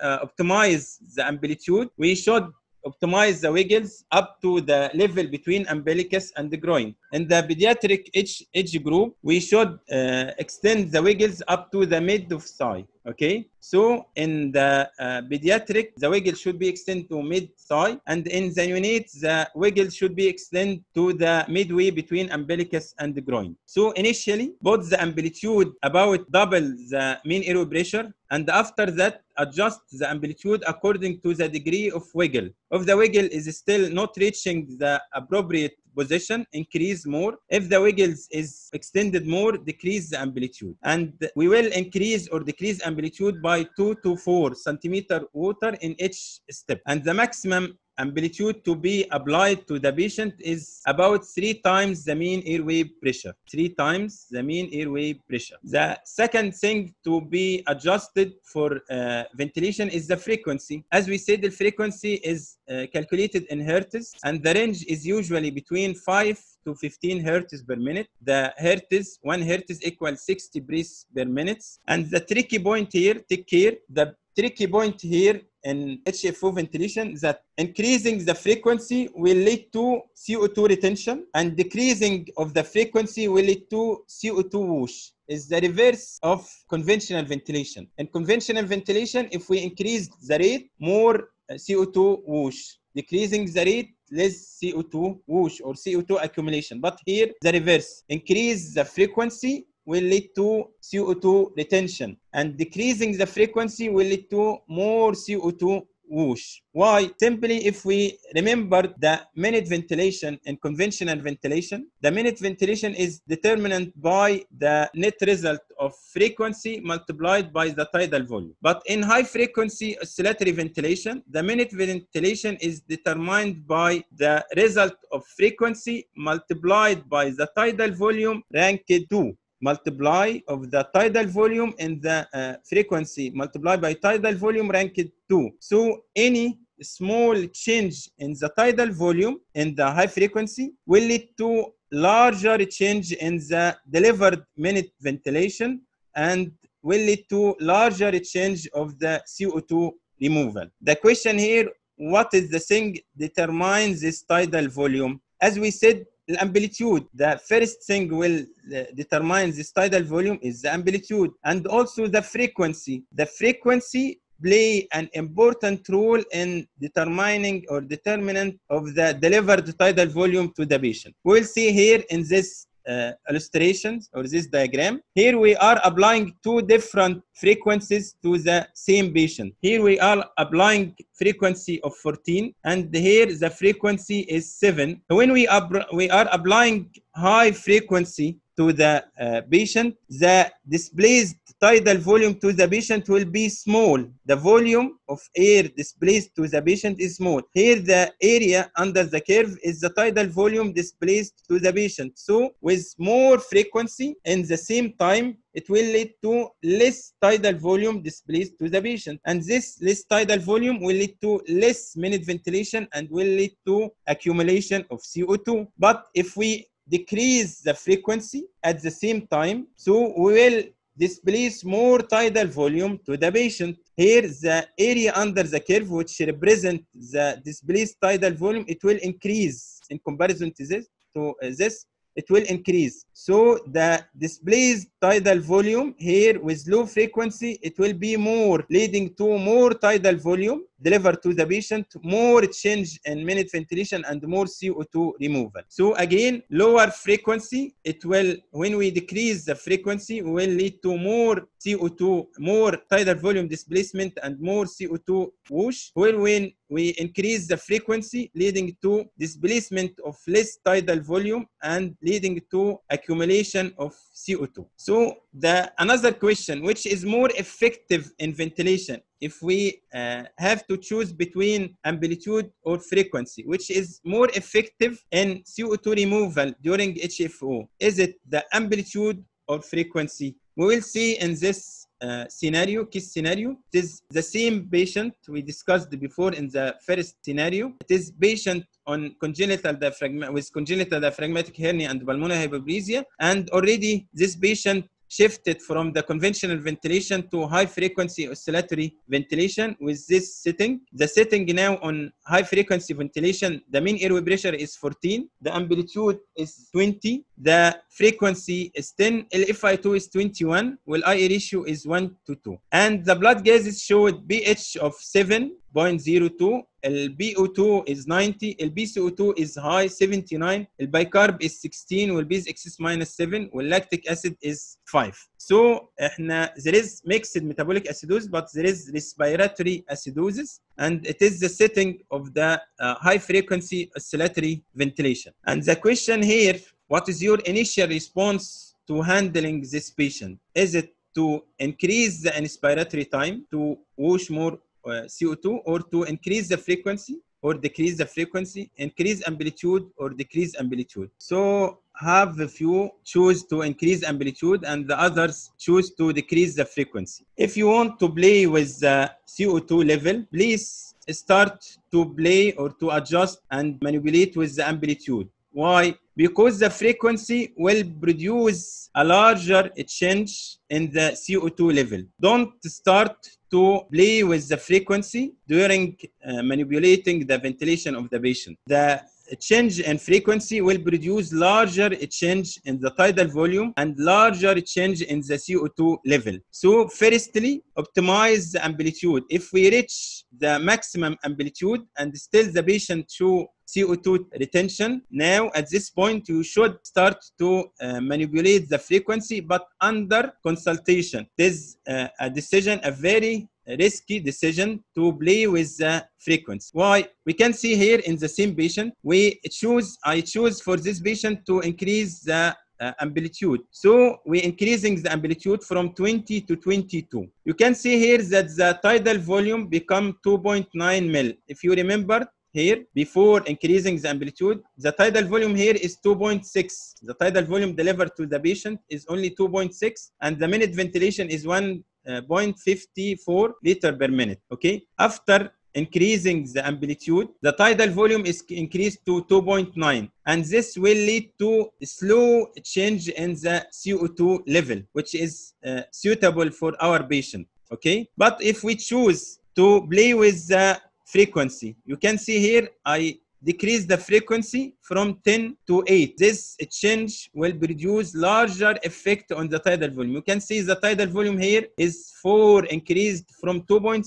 uh, optimize the amplitude, we should optimize the wiggles up to the level between umbilicus and the groin. In the pediatric age, group, we should uh, extend the wiggles up to the mid of thigh. Okay, so in the uh, pediatric, the wiggle should be extended to mid thigh, and in the neonate, the wiggle should be extended to the midway between umbilicus and the groin. So initially, both the amplitude about double the mean airway pressure, and after that, adjust the amplitude according to the degree of wiggle. If the wiggle is still not reaching the appropriate position, increase more. If the wiggles is extended more, decrease the amplitude. And we will increase or decrease amplitude by 2 to 4 centimeter water in each step. And the maximum amplitude to be applied to the patient is about three times the mean airway pressure. Three times the mean airway pressure. The second thing to be adjusted for uh, ventilation is the frequency. As we said, the frequency is uh, calculated in hertz and the range is usually between 5 to 15 hertz per minute. The hertz, one hertz equals 60 breaths per minute. And the tricky point here, take care, the tricky point here in HFO ventilation that increasing the frequency will lead to CO2 retention and decreasing of the frequency will lead to CO2 whoosh is the reverse of conventional ventilation. In conventional ventilation, if we increase the rate, more uh, CO2 whoosh. Decreasing the rate, less CO2 whoosh or CO2 accumulation. But here, the reverse. Increase the frequency, will lead to CO2 retention and decreasing the frequency will lead to more CO2 whoosh. Why? Simply if we remember the minute ventilation in conventional ventilation, the minute ventilation is determined by the net result of frequency multiplied by the tidal volume. But in high frequency oscillatory ventilation, the minute ventilation is determined by the result of frequency multiplied by the tidal volume ranked 2 multiply of the tidal volume and the uh, frequency multiplied by tidal volume ranked 2. So any small change in the tidal volume in the high frequency will lead to larger change in the delivered minute ventilation and will lead to larger change of the CO2 removal. The question here, what is the thing determines this tidal volume? As we said, the amplitude the first thing will uh, determine this tidal volume is the amplitude and also the frequency the frequency play an important role in determining or determinant of the delivered tidal volume to the patient. We'll see here in this uh, illustrations or this diagram. Here we are applying two different frequencies to the same patient. Here we are applying frequency of 14 and here the frequency is 7. When we, we are applying high frequency to the uh, patient, the displaced tidal volume to the patient will be small. The volume of air displaced to the patient is small. Here, the area under the curve is the tidal volume displaced to the patient. So, with more frequency in the same time, it will lead to less tidal volume displaced to the patient. And this less tidal volume will lead to less minute ventilation and will lead to accumulation of CO2. But if we decrease the frequency at the same time, so we will displace more tidal volume to the patient. Here, the area under the curve, which represents the displaced tidal volume, it will increase in comparison to this. To uh, this, it will increase. So the displaced tidal volume here with low frequency, it will be more, leading to more tidal volume delivered to the patient, more change in minute ventilation and more CO2 removal. So again, lower frequency, it will, when we decrease the frequency, will lead to more CO2, more tidal volume displacement and more CO2 whoosh. When, when we increase the frequency, leading to displacement of less tidal volume and leading to accumulation of CO2. So the another question, which is more effective in ventilation, if we uh, have to choose between amplitude or frequency, which is more effective in CO2 removal during HFO, is it the amplitude or frequency? We will see in this uh, scenario, case scenario, it is the same patient we discussed before in the first scenario. It is patient on congenital diaphragm with congenital diaphragmatic hernia and pulmonary hypoplasia, and already this patient shifted from the conventional ventilation to high frequency oscillatory ventilation with this setting. The setting now on high frequency ventilation, the mean airway pressure is 14, the amplitude is 20, the frequency is 10, LFI2 is 21, while IE ratio is 1 to 2. And the blood gases showed pH of 7.02, LBO2 is 90, PCO2 is high 79, bicarb is 16, والبيز is minus 7, والlactic acid is 5. So there is mixed metabolic acidosis, but there is respiratory acidosis, and it is the setting of the uh, high frequency oscillatory ventilation. And the question here what is your initial response to handling this patient is it to increase the inspiratory time to wash more uh, CO2 or to increase the frequency or decrease the frequency, increase amplitude or decrease amplitude. So have a few choose to increase amplitude and the others choose to decrease the frequency. If you want to play with the CO2 level, please start to play or to adjust and manipulate with the amplitude. Why? Because the frequency will produce a larger change in the CO2 level. Don't start to play with the frequency during uh, manipulating the ventilation of the patient. The change in frequency will produce larger change in the tidal volume and larger change in the CO2 level. So firstly, optimize the amplitude. If we reach the maximum amplitude and still the patient show CO2 retention. Now, at this point, you should start to uh, manipulate the frequency, but under consultation. This is uh, a decision, a very risky decision to play with the frequency. Why? We can see here in the same patient, we choose, I choose for this patient to increase the uh, amplitude. So we're increasing the amplitude from 20 to 22. You can see here that the tidal volume become 2.9 mil. If you remember, here before increasing the amplitude the tidal volume here is 2.6 the tidal volume delivered to the patient is only 2.6 and the minute ventilation is 1 uh, 0.54 liter per minute. Okay. After increasing the amplitude, the tidal volume is increased to 2.9, and this will lead to slow change in the CO2 level, which is uh, suitable for our patient. Okay. But if we choose to play with the frequency, you can see here I decrease the frequency from 10 to 8. This change will produce larger effect on the tidal volume. You can see the tidal volume here is 4 increased from 2.6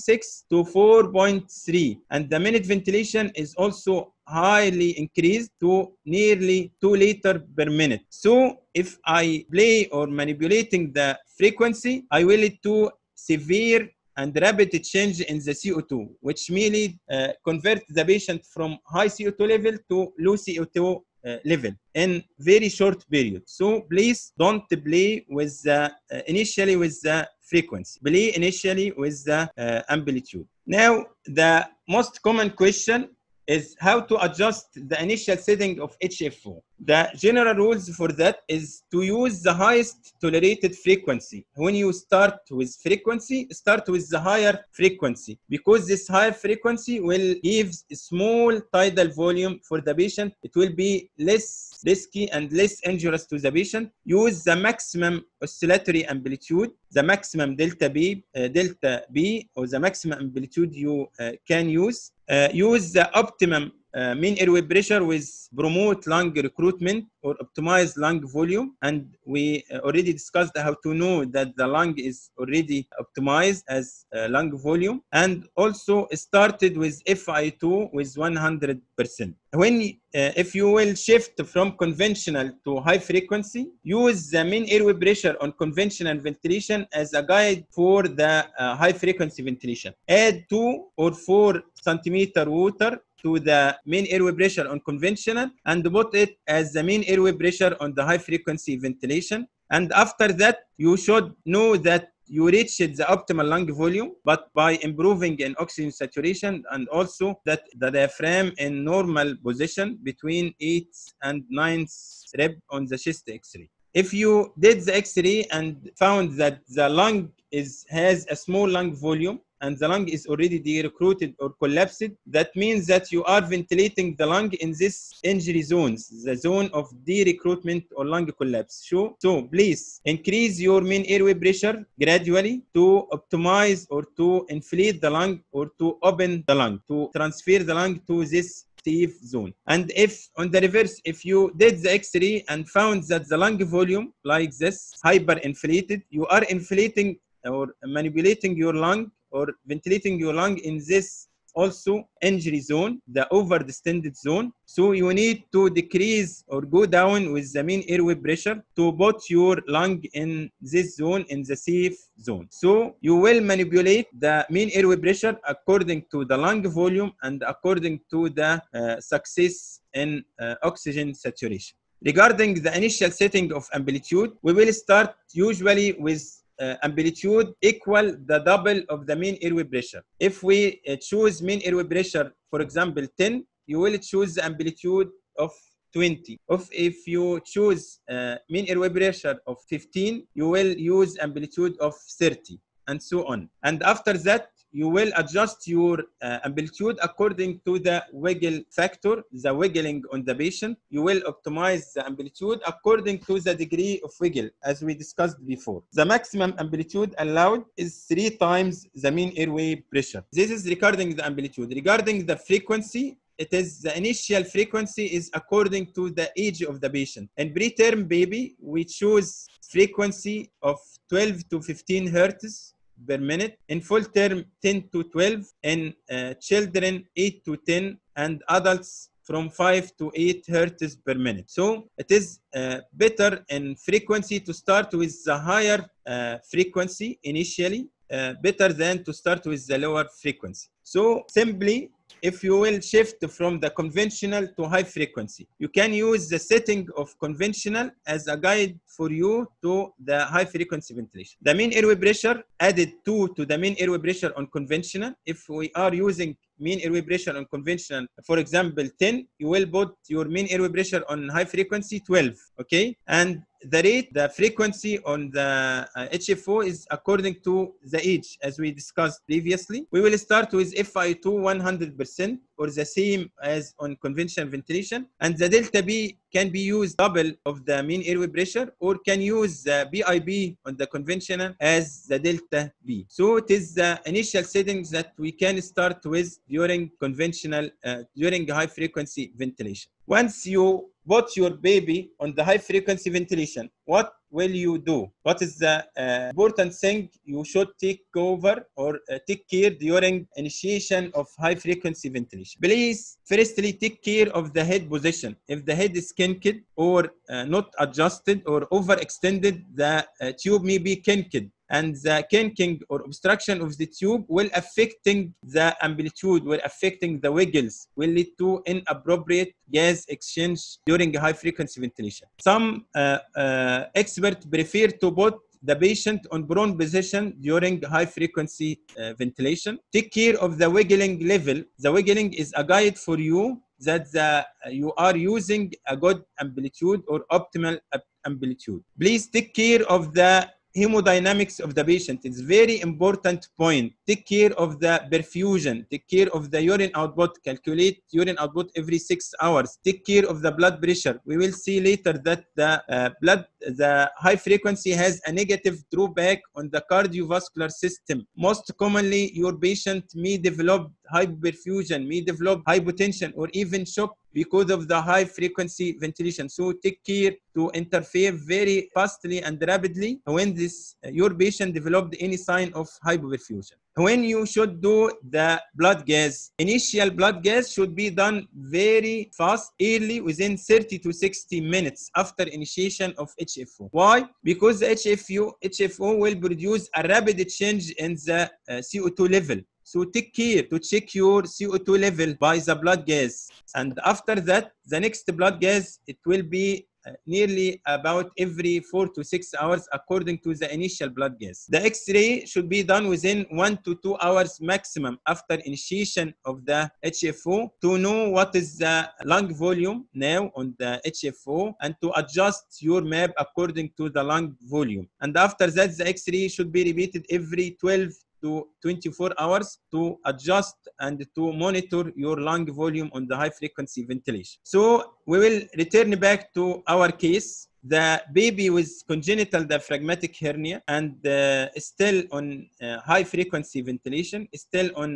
to 4.3 and the minute ventilation is also highly increased to nearly 2 liter per minute. So if I play or manipulating the frequency, I will it to severe and rapid change in the CO2, which merely uh, convert the patient from high CO2 level to low CO2 uh, level in very short period. So please don't play with the uh, initially with the frequency. Play initially with the uh, amplitude. Now the most common question is how to adjust the initial setting of HFO. The general rules for that is to use the highest tolerated frequency. When you start with frequency, start with the higher frequency because this higher frequency will give a small tidal volume for the patient. It will be less risky and less injurious to the patient. Use the maximum oscillatory amplitude, the maximum delta P, uh, delta P, or the maximum amplitude you uh, can use. Use the optimum uh, mean airway pressure with promote lung recruitment or optimize lung volume. And we uh, already discussed how to know that the lung is already optimized as uh, lung volume. And also started with FI2 with 100%. When, uh, if you will shift from conventional to high frequency, use the mean airway pressure on conventional ventilation as a guide for the uh, high frequency ventilation. Add two or four centimeter water to the mean airway pressure on conventional and put it as the mean airway pressure on the high frequency ventilation. And after that, you should know that you reached the optimal lung volume, but by improving in oxygen saturation and also that the diaphragm in normal position between 8th and 9 rep on the chest X-ray. If you did the X-ray and found that the lung is has a small lung volume, and the lung is already de-recruited or collapsed, that means that you are ventilating the lung in this injury zones, the zone of de-recruitment or lung collapse. So, so please increase your main airway pressure gradually to optimize or to inflate the lung or to open the lung, to transfer the lung to this zone. And if on the reverse, if you did the X-ray and found that the lung volume like this, hyperinflated, you are inflating or manipulating your lung or ventilating your lung in this also injury zone, the over distended zone. So you need to decrease or go down with the mean airway pressure to put your lung in this zone, in the safe zone. So you will manipulate the mean airway pressure according to the lung volume and according to the uh, success in uh, oxygen saturation. Regarding the initial setting of amplitude, we will start usually with uh, amplitude equal the double of the mean airway pressure. If we uh, choose mean airway pressure, for example, 10, you will choose the amplitude of 20. If, if you choose uh, mean airway pressure of 15, you will use amplitude of 30 and so on. And after that, you will adjust your uh, amplitude according to the wiggle factor, the wiggling on the patient. You will optimize the amplitude according to the degree of wiggle, as we discussed before. The maximum amplitude allowed is three times the mean airway pressure. This is regarding the amplitude. Regarding the frequency, it is the initial frequency is according to the age of the patient. In preterm baby, we choose frequency of 12 to 15 hertz per minute. In full term, 10 to 12. In uh, children, 8 to 10. And adults, from 5 to 8 hertz per minute. So it is uh, better in frequency to start with the higher uh, frequency initially, uh, better than to start with the lower frequency. So simply, if you will shift from the conventional to high frequency, you can use the setting of conventional as a guide for you to the high frequency ventilation. The mean airway pressure added 2 to the mean airway pressure on conventional. If we are using mean airway pressure on conventional, for example, 10, you will put your mean airway pressure on high frequency 12, okay? And the rate, the frequency on the uh, HFO is according to the age, as we discussed previously. We will start with FiO2 100% or the same as on conventional ventilation, and the delta P can be used double of the mean airway pressure or can use the PIP on the conventional as the delta P. So it is the initial settings that we can start with during conventional, uh, during high frequency ventilation. Once you put your baby on the high frequency ventilation, what will you do? What is the uh, important thing you should take over or uh, take care during initiation of high frequency ventilation? Please, firstly, take care of the head position. If the head is kinked or uh, not adjusted or overextended, the uh, tube may be kinked and the kinking or obstruction of the tube will affecting the amplitude, will affecting the wiggles, will lead to inappropriate gas exchange during high frequency ventilation. Some uh, uh, experts prefer to put the patient on prone position during high frequency uh, ventilation. Take care of the wiggling level. The wiggling is a guide for you that the, you are using a good amplitude or optimal amplitude. Please take care of the hemodynamics of the patient. Is very important point. Take care of the perfusion. Take care of the urine output. Calculate urine output every six hours. Take care of the blood pressure. We will see later that the uh, blood the high frequency has a negative drawback on the cardiovascular system. Most commonly your patient may develop hyperperfusion may develop hypotension or even shock because of the high frequency ventilation. So take care to interfere very fastly and rapidly when this uh, your patient developed any sign of hypoperfusion. When you should do the blood gas, initial blood gas should be done very fast, early, within 30 to 60 minutes after initiation of HFO. Why? Because HFO, HFO will produce a rapid change in the uh, CO2 level. So take care to check your CO2 level by the blood gas. And after that, the next blood gas, it will be uh, nearly about every four to six hours according to the initial blood gas. The X-ray should be done within one to two hours maximum after initiation of the HFO to know what is the lung volume now on the HFO and to adjust your map according to the lung volume. And after that, the X-ray should be repeated every 12 to 24 hours to adjust and to monitor your lung volume on the high frequency ventilation. So we will return back to our case. The baby with congenital diaphragmatic hernia and uh, still on uh, high frequency ventilation, still on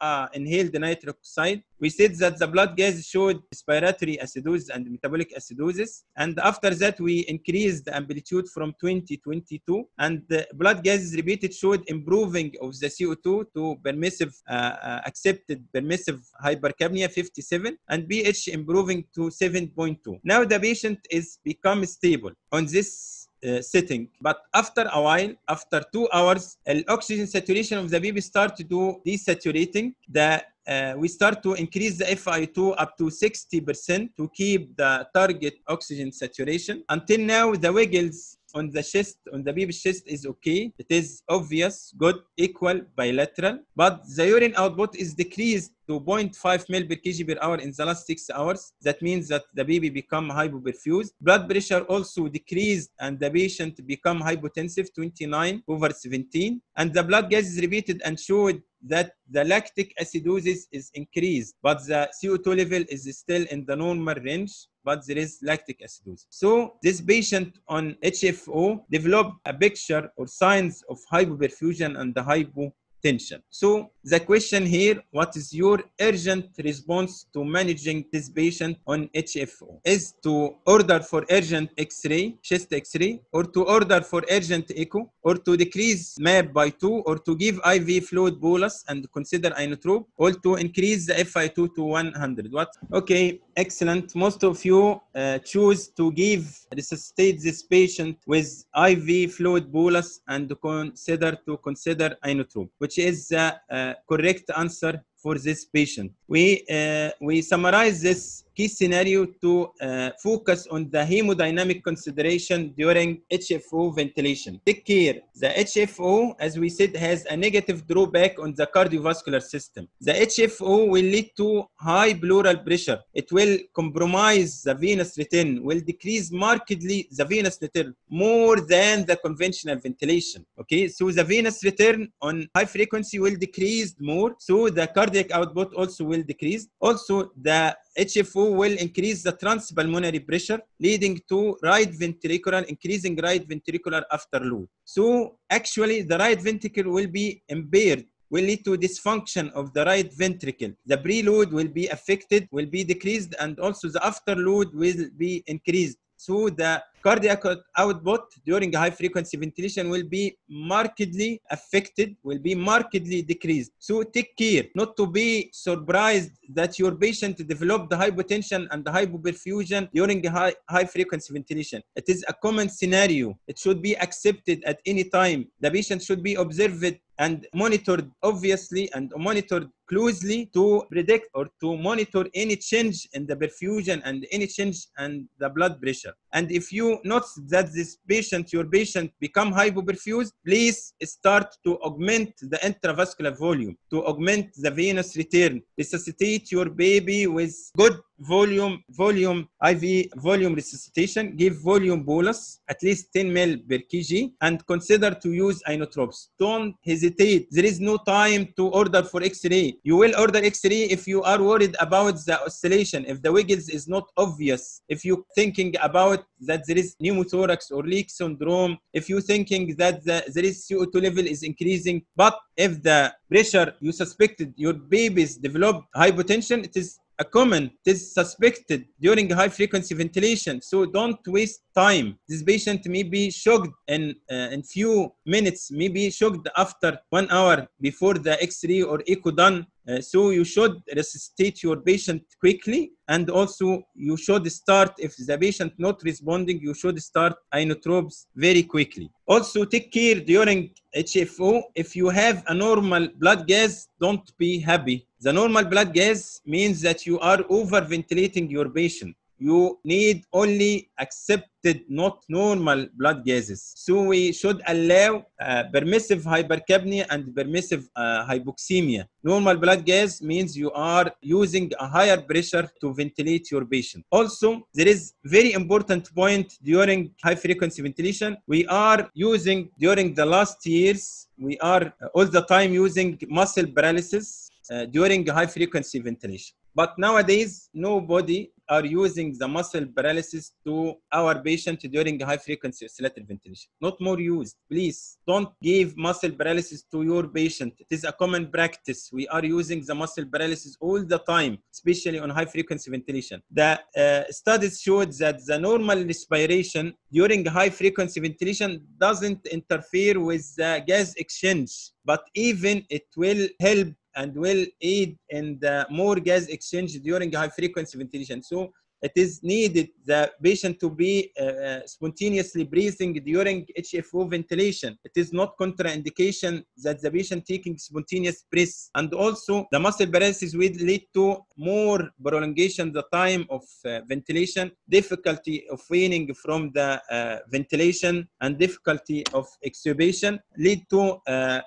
uh, inhaled nitric oxide. We said that the blood gas showed respiratory acidosis and metabolic acidosis. And after that, we increased the amplitude from 20 22. And the blood gases repeated showed improving of the CO2 to permissive, uh, uh, accepted permissive hypercapnia 57 and pH improving to 7.2. Now the patient is become stable on this uh, setting. But after a while, after two hours, the oxygen saturation of the baby start to do desaturating. The uh, we start to increase the FI2 up to 60% to keep the target oxygen saturation. Until now, the wiggles on the chest, on the baby's chest is okay. It is obvious, good, equal, bilateral. But the urine output is decreased to 0.5 ml per kg per hour in the last six hours. That means that the baby become hypoperfused. Blood pressure also decreased and the patient become hypotensive, 29 over 17. And the blood gas is repeated and showed that the lactic acidosis is increased, but the CO2 level is still in the normal range, but there is lactic acidosis. So this patient on HFO developed a picture or signs of hypoperfusion and the hypotension. So the question here, what is your urgent response to managing this patient on HFO? Is to order for urgent X-ray, chest X-ray, or to order for urgent echo, or to decrease MAP by two, or to give IV fluid bolus and consider inotrope, or to increase the FI2 to 100. What? Okay, excellent. Most of you uh, choose to give, resuscitate this patient with IV fluid bolus and consider to consider inotrope, which is the uh, correct answer for this patient. We, uh, we summarize this key scenario to uh, focus on the hemodynamic consideration during HFO ventilation. Take care. The HFO, as we said, has a negative drawback on the cardiovascular system. The HFO will lead to high pleural pressure. It will compromise the venous return, will decrease markedly the venous return more than the conventional ventilation. Okay, so the venous return on high frequency will decrease more, so the cardiac output also will decrease. Also, the HFO will increase the transpulmonary pressure, leading to right ventricular, increasing right ventricular afterload. So actually, the right ventricle will be impaired will lead to dysfunction of the right ventricle. The preload will be affected, will be decreased, and also the afterload will be increased. So the cardiac output during high frequency ventilation will be markedly affected, will be markedly decreased. So take care not to be surprised that your patient developed the hypotension and the hypoperfusion during high, high frequency ventilation. It is a common scenario. It should be accepted at any time. The patient should be observed and monitored obviously and monitored closely to predict or to monitor any change in the perfusion and any change in the blood pressure. And if you notice that this patient, your patient, become hypoperfused, please start to augment the intravascular volume, to augment the venous return, resuscitate your baby with good volume, volume IV volume resuscitation, give volume bolus at least 10 ml per kg, and consider to use inotropes. Don't hesitate. There is no time to order for X-ray. You will order X-ray if you are worried about the oscillation, if the wiggles is not obvious, if you're thinking about that there is pneumothorax or leak syndrome, if you're thinking that the, there is CO2 level is increasing, but if the pressure you suspected your babies developed hypotension, it is a common it is suspected during high frequency ventilation so don't waste time. This patient may be shocked in uh, in few minutes may be shocked after one hour before the x-ray or echo done uh, so you should resuscitate your patient quickly and also you should start if the patient not responding you should start inotropes very quickly. Also take care during hfo if you have a normal blood gas don't be happy. The normal blood gas means that you are over ventilating your patient you need only accepted not normal blood gases. So we should allow uh, permissive hypercapnia and permissive uh, hypoxemia. Normal blood gas means you are using a higher pressure to ventilate your patient. Also there is very important point during high frequency ventilation. We are using during the last years we are all the time using muscle paralysis uh, during high frequency ventilation but nowadays nobody are using the muscle paralysis to our patient during high frequency oscillator ventilation. Not more used. Please don't give muscle paralysis to your patient. It is a common practice. We are using the muscle paralysis all the time, especially on high frequency ventilation. The uh, studies showed that the normal respiration during high frequency ventilation doesn't interfere with the gas exchange, but even it will help and will aid in the more gas exchange during high frequency ventilation. So it is needed the patient to be uh, spontaneously breathing during HFO ventilation. It is not contraindication that the patient taking spontaneous breath. And also the muscle paralysis will lead to more prolongation the time of uh, ventilation, difficulty of weaning from the uh, ventilation and difficulty of extubation lead to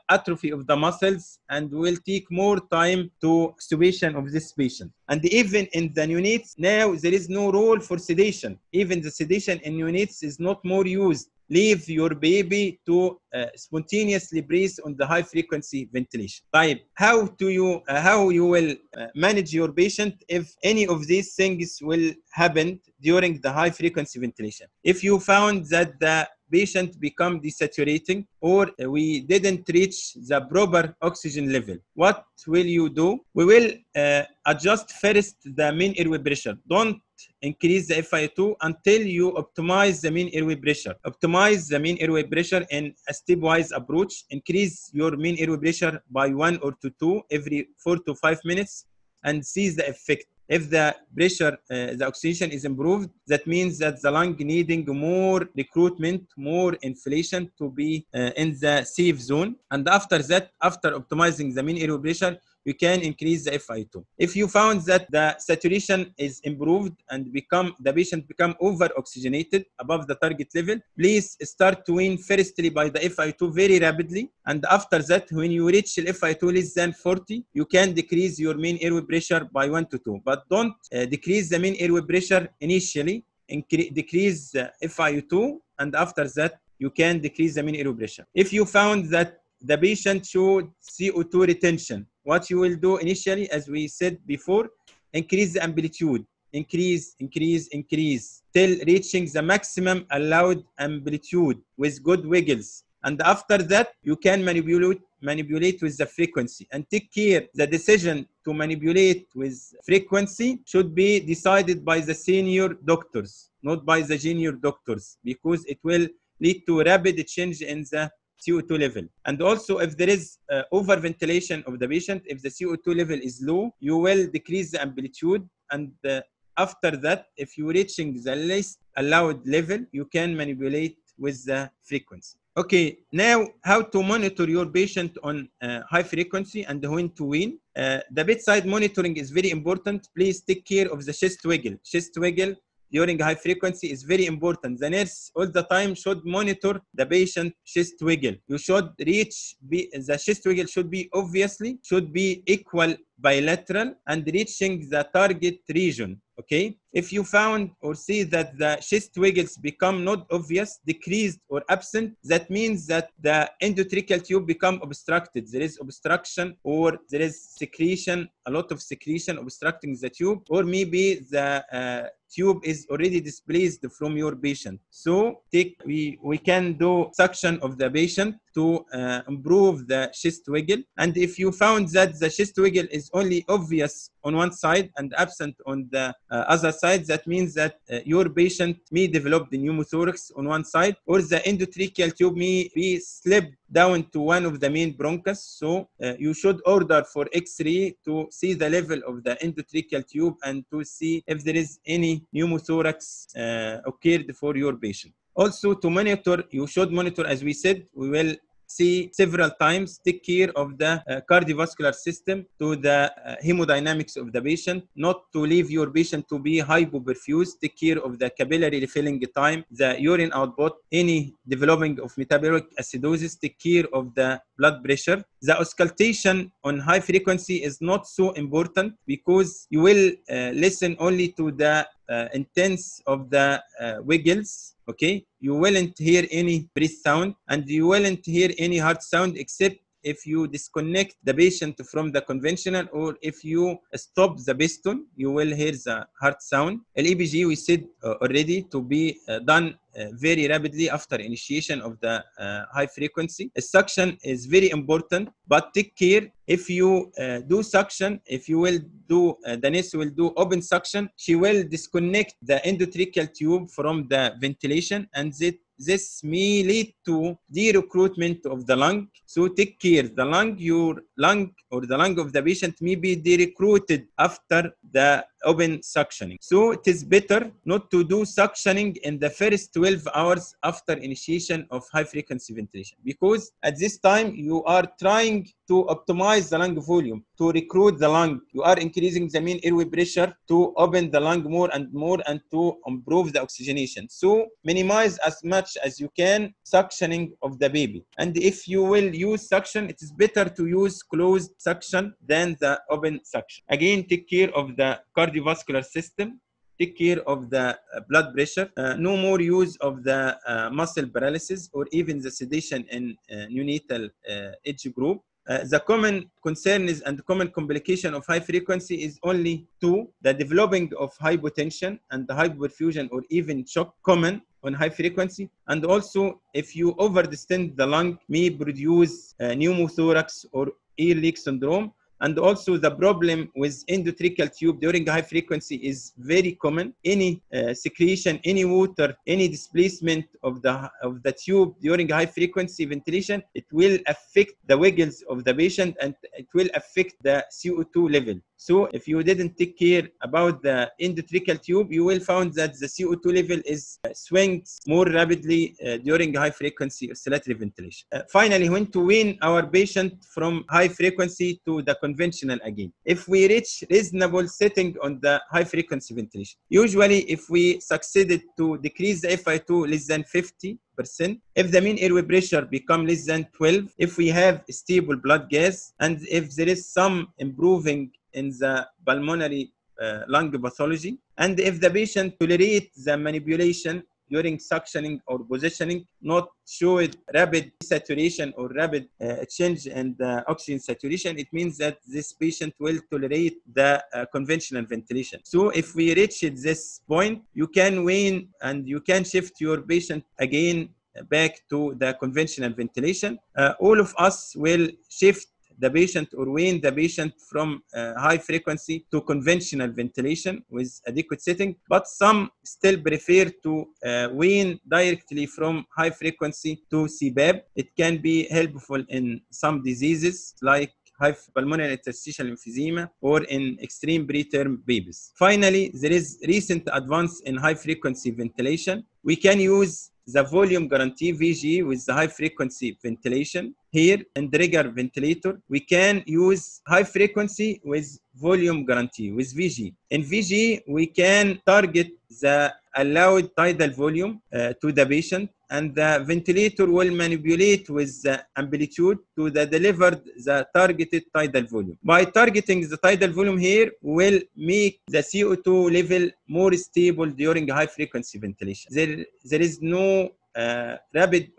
atrophy of the muscles and will take more time to extubation of this patient. And even in the units now there is no role for sedation. Even the sedation in units is not more used. Leave your baby to uh, spontaneously breathe on the high frequency ventilation. Right. How do you uh, how you will uh, manage your patient if any of these things will happen during the high frequency ventilation? If you found that the patient become desaturating or we didn't reach the proper oxygen level what will you do we will uh, adjust first the mean airway pressure don't increase the FiO2 until you optimize the mean airway pressure. Optimize the mean airway pressure in a stepwise approach. Increase your mean airway pressure by one or to two every four to five minutes and see the effect. If the pressure, uh, the oxygen is improved, that means that the lung needing more recruitment, more inflation to be uh, in the safe zone. And after that, after optimizing the mean airway pressure, you can increase the FiO2. If you found that the saturation is improved and become the patient become over oxygenated above the target level, please start to wean firstly by the FiO2 very rapidly. And after that, when you reach the FiO2 less than 40, you can decrease your main airway pressure by 1 to 2. But don't uh, decrease the main airway pressure initially, incre- decrease the FiO2, and after that, you can decrease the mean airway pressure. If you found that the patient showed CO2 retention, what you will do initially, as we said before, increase the amplitude, increase, increase, increase, till reaching the maximum allowed amplitude with good wiggles. And after that, you can manipulate manipulate with the frequency and take care the decision to manipulate with frequency should be decided by the senior doctors not by the junior doctors because it will lead to rapid change in the CO2 level. And also, if there is uh, overventilation of the patient, if the CO2 level is low, you will decrease the amplitude. And uh, after that, if you're reaching the least allowed level, you can manipulate with the frequency. Okay, now how to monitor your patient on uh, high frequency and when to wean. Uh, the bedside monitoring is very important. Please take care of the chest wiggle. Chest wiggle during high frequency is very important. The nurse all the time should monitor the patient chest wiggle. You should reach be, the chest wiggle should be obviously should be equal bilateral and reaching the target region. Okay, if you found or see that the chest wiggles become not obvious, decreased or absent, that means that the endotracheal tube become obstructed. There is obstruction or there is secretion, a lot of secretion obstructing the tube, or maybe the uh, tube is already displaced from your patient. So take we we can do suction of the patient to uh, improve the chest wiggle. And if you found that the chest wiggle is only obvious on one side and absent on the uh, other side, that means that uh, your patient may develop the pneumothorax on one side or the endotracheal tube may be slipped down to one of the main bronchus. So uh, you should order for X-ray to see the level of the endotracheal tube and to see if there is any pneumothorax uh, occurred for your patient. Also, to monitor, you should monitor, as we said, we will see several times, take care of the uh, cardiovascular system to the uh, hemodynamics of the patient, not to leave your patient to be hypoperfused, take care of the capillary refilling time, the urine output, any developing of metabolic acidosis, take care of the blood pressure. The auscultation on high frequency is not so important because you will uh, listen only to the uh, intense of the uh, wiggles okay? You won't hear any breath sound and you won't hear any heart sound except if you disconnect the patient from the conventional or if you stop the piston you will hear the heart sound LEPG we said uh, already to be uh, done uh, very rapidly after initiation of the uh, high frequency. Suction is very important, but take care if you uh, do suction, if you will do, the nurse will do open suction, she will disconnect the endotracheal tube from the ventilation and that this may lead to de-recruitment of the lung. So take care. The lung, your lung or the lung of the patient may be de-recruited after the open suctioning. So it is better not to do suctioning in the first 12 hours after initiation of high frequency ventilation because at this time you are trying to optimize the lung volume, to recruit the lung. You are increasing the mean airway pressure to open the lung more and more and to improve the oxygenation. So minimize as much as you can suctioning of the baby. And if you will use suction, it is better to use closed suction than the open suction. Again, take care of the cardiovascular system take care of the uh, blood pressure, uh, no more use of the uh, muscle paralysis or even the sedation in uh, neonatal uh, age group. Uh, the common concern is and common complication of high frequency is only two, the developing of hypotension and the hyperfusion or even shock common on high frequency. And also if you overdistend the lung may produce pneumothorax or air leak syndrome and also the problem with endotracheal tube during high frequency is very common. Any uh, secretion, any water, any displacement of the, of the tube during high frequency ventilation, it will affect the wiggles of the patient and it will affect the CO2 level. So if you didn't take care about the endotracheal tube, you will find that the CO2 level is uh, swings more rapidly uh, during high frequency oscillatory ventilation. Uh, finally, when to wean our patient from high frequency to the conventional again. If we reach reasonable setting on the high frequency ventilation, usually if we succeeded to decrease the FiO2 less than 50 percent if the mean airway pressure become less than 12 if we have stable blood gas and if there is some improving in the pulmonary uh, lung pathology. And if the patient tolerate the manipulation during suctioning or positioning not showed rapid saturation or rapid uh, change in the oxygen saturation it means that this patient will tolerate the uh, conventional ventilation. So if we reach this point you can wean and you can shift your patient again back to the conventional ventilation. Uh, all of us will shift the patient or wean the patient from uh, high frequency to conventional ventilation with adequate setting but some still prefer to uh, wean directly from high frequency to CPAP it can be helpful in some diseases like high pulmonary interstitial emphysema or in extreme preterm babies. Finally, there is recent advance in high frequency ventilation. We can use the volume guarantee VG with the high frequency ventilation. Here in regular ventilator, we can use high frequency with volume guarantee with VG. In VG, we can target the allowed tidal volume uh, to the patient and the ventilator will manipulate with the amplitude to the delivered the targeted tidal volume. By targeting the tidal volume here will make the CO2 level more stable during high frequency ventilation. There, there is no uh, rapid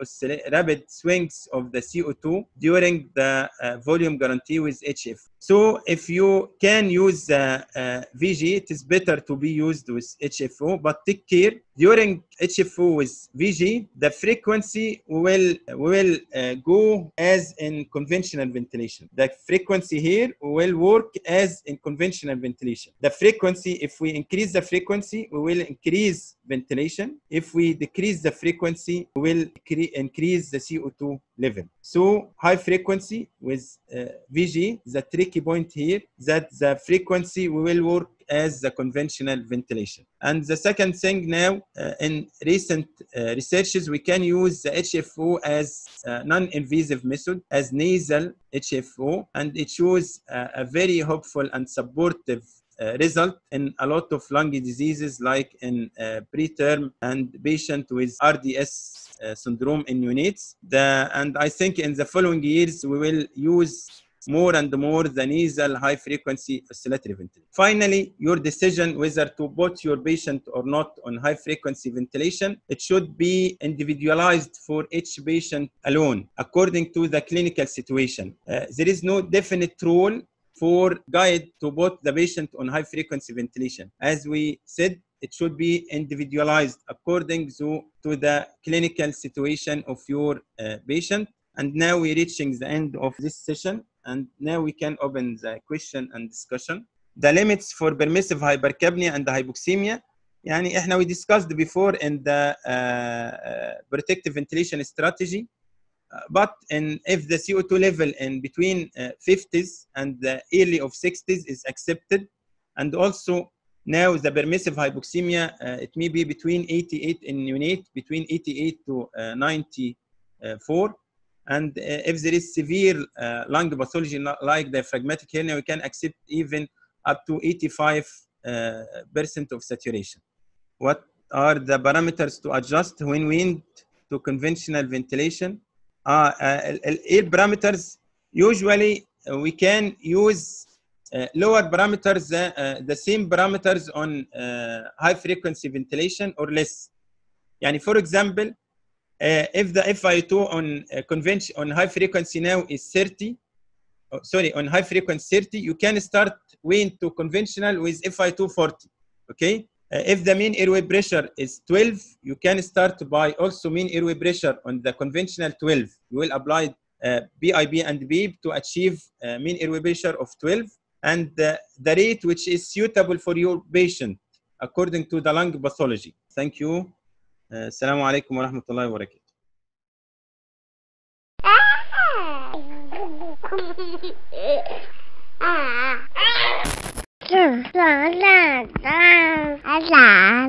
rapid swings of the CO2 during the uh, volume guarantee with HF. So if you can use the uh, VG, it is better to be used with HFO, but take care during HFO with VG, the frequency will will go as in conventional ventilation. The frequency here will work as in conventional ventilation. The frequency, if we increase the frequency, we will increase ventilation. If we decrease the frequency, we will increase the CO2 level. So high frequency with uh, VG, the tricky point here that the frequency will work as the conventional ventilation. And the second thing now, uh, in recent uh, researches, we can use the HFO as non-invasive method, as nasal HFO, and it shows a very hopeful and supportive uh, result in a lot of lung diseases like in uh, preterm and patient with RDS uh, syndrome in units. The, and I think in the following years we will use more and more the nasal high frequency oscillatory ventilation. Finally, your decision whether to put your patient or not on high frequency ventilation, it should be individualized for each patient alone according to the clinical situation. Uh, there is no definite rule for guide to put the patient on high frequency ventilation. As we said, it should be individualized according to, to the clinical situation of your uh, patient. And now we're reaching the end of this session. And now we can open the question and discussion. The limits for permissive hypercapnia and hypoxemia. يعني احنا we discussed before in the uh, uh, protective ventilation strategy but in, if the CO2 level in between uh, 50s and the early of 60s is accepted, and also now the permissive hypoxemia, uh, it may be between 88 in neonate, between 88 to uh, 94. and uh, if there is severe uh, lung pathology like the diaphragmatic hernia, we can accept even up to 85% uh, of saturation. What are the parameters to adjust when we end to conventional ventilation? Uh, air parameters, usually we can use uh, lower parameters, uh, the same parameters on high frequency ventilation or less. Yani for example, if the FiO2 on convention on high frequency now is 30 oh, sorry on high frequency 30 you can start wean to conventional with FiO2 40 okay uh, if the mean airway pressure is 12, you can start by also mean airway pressure on the conventional 12. You will apply uh, PIP and PEEP to achieve uh, mean airway pressure of 12 and the rate which is suitable for your patient according to the lung pathology. Thank you. السلام عليكم ورحمة الله وبركاته. لا لا لا لا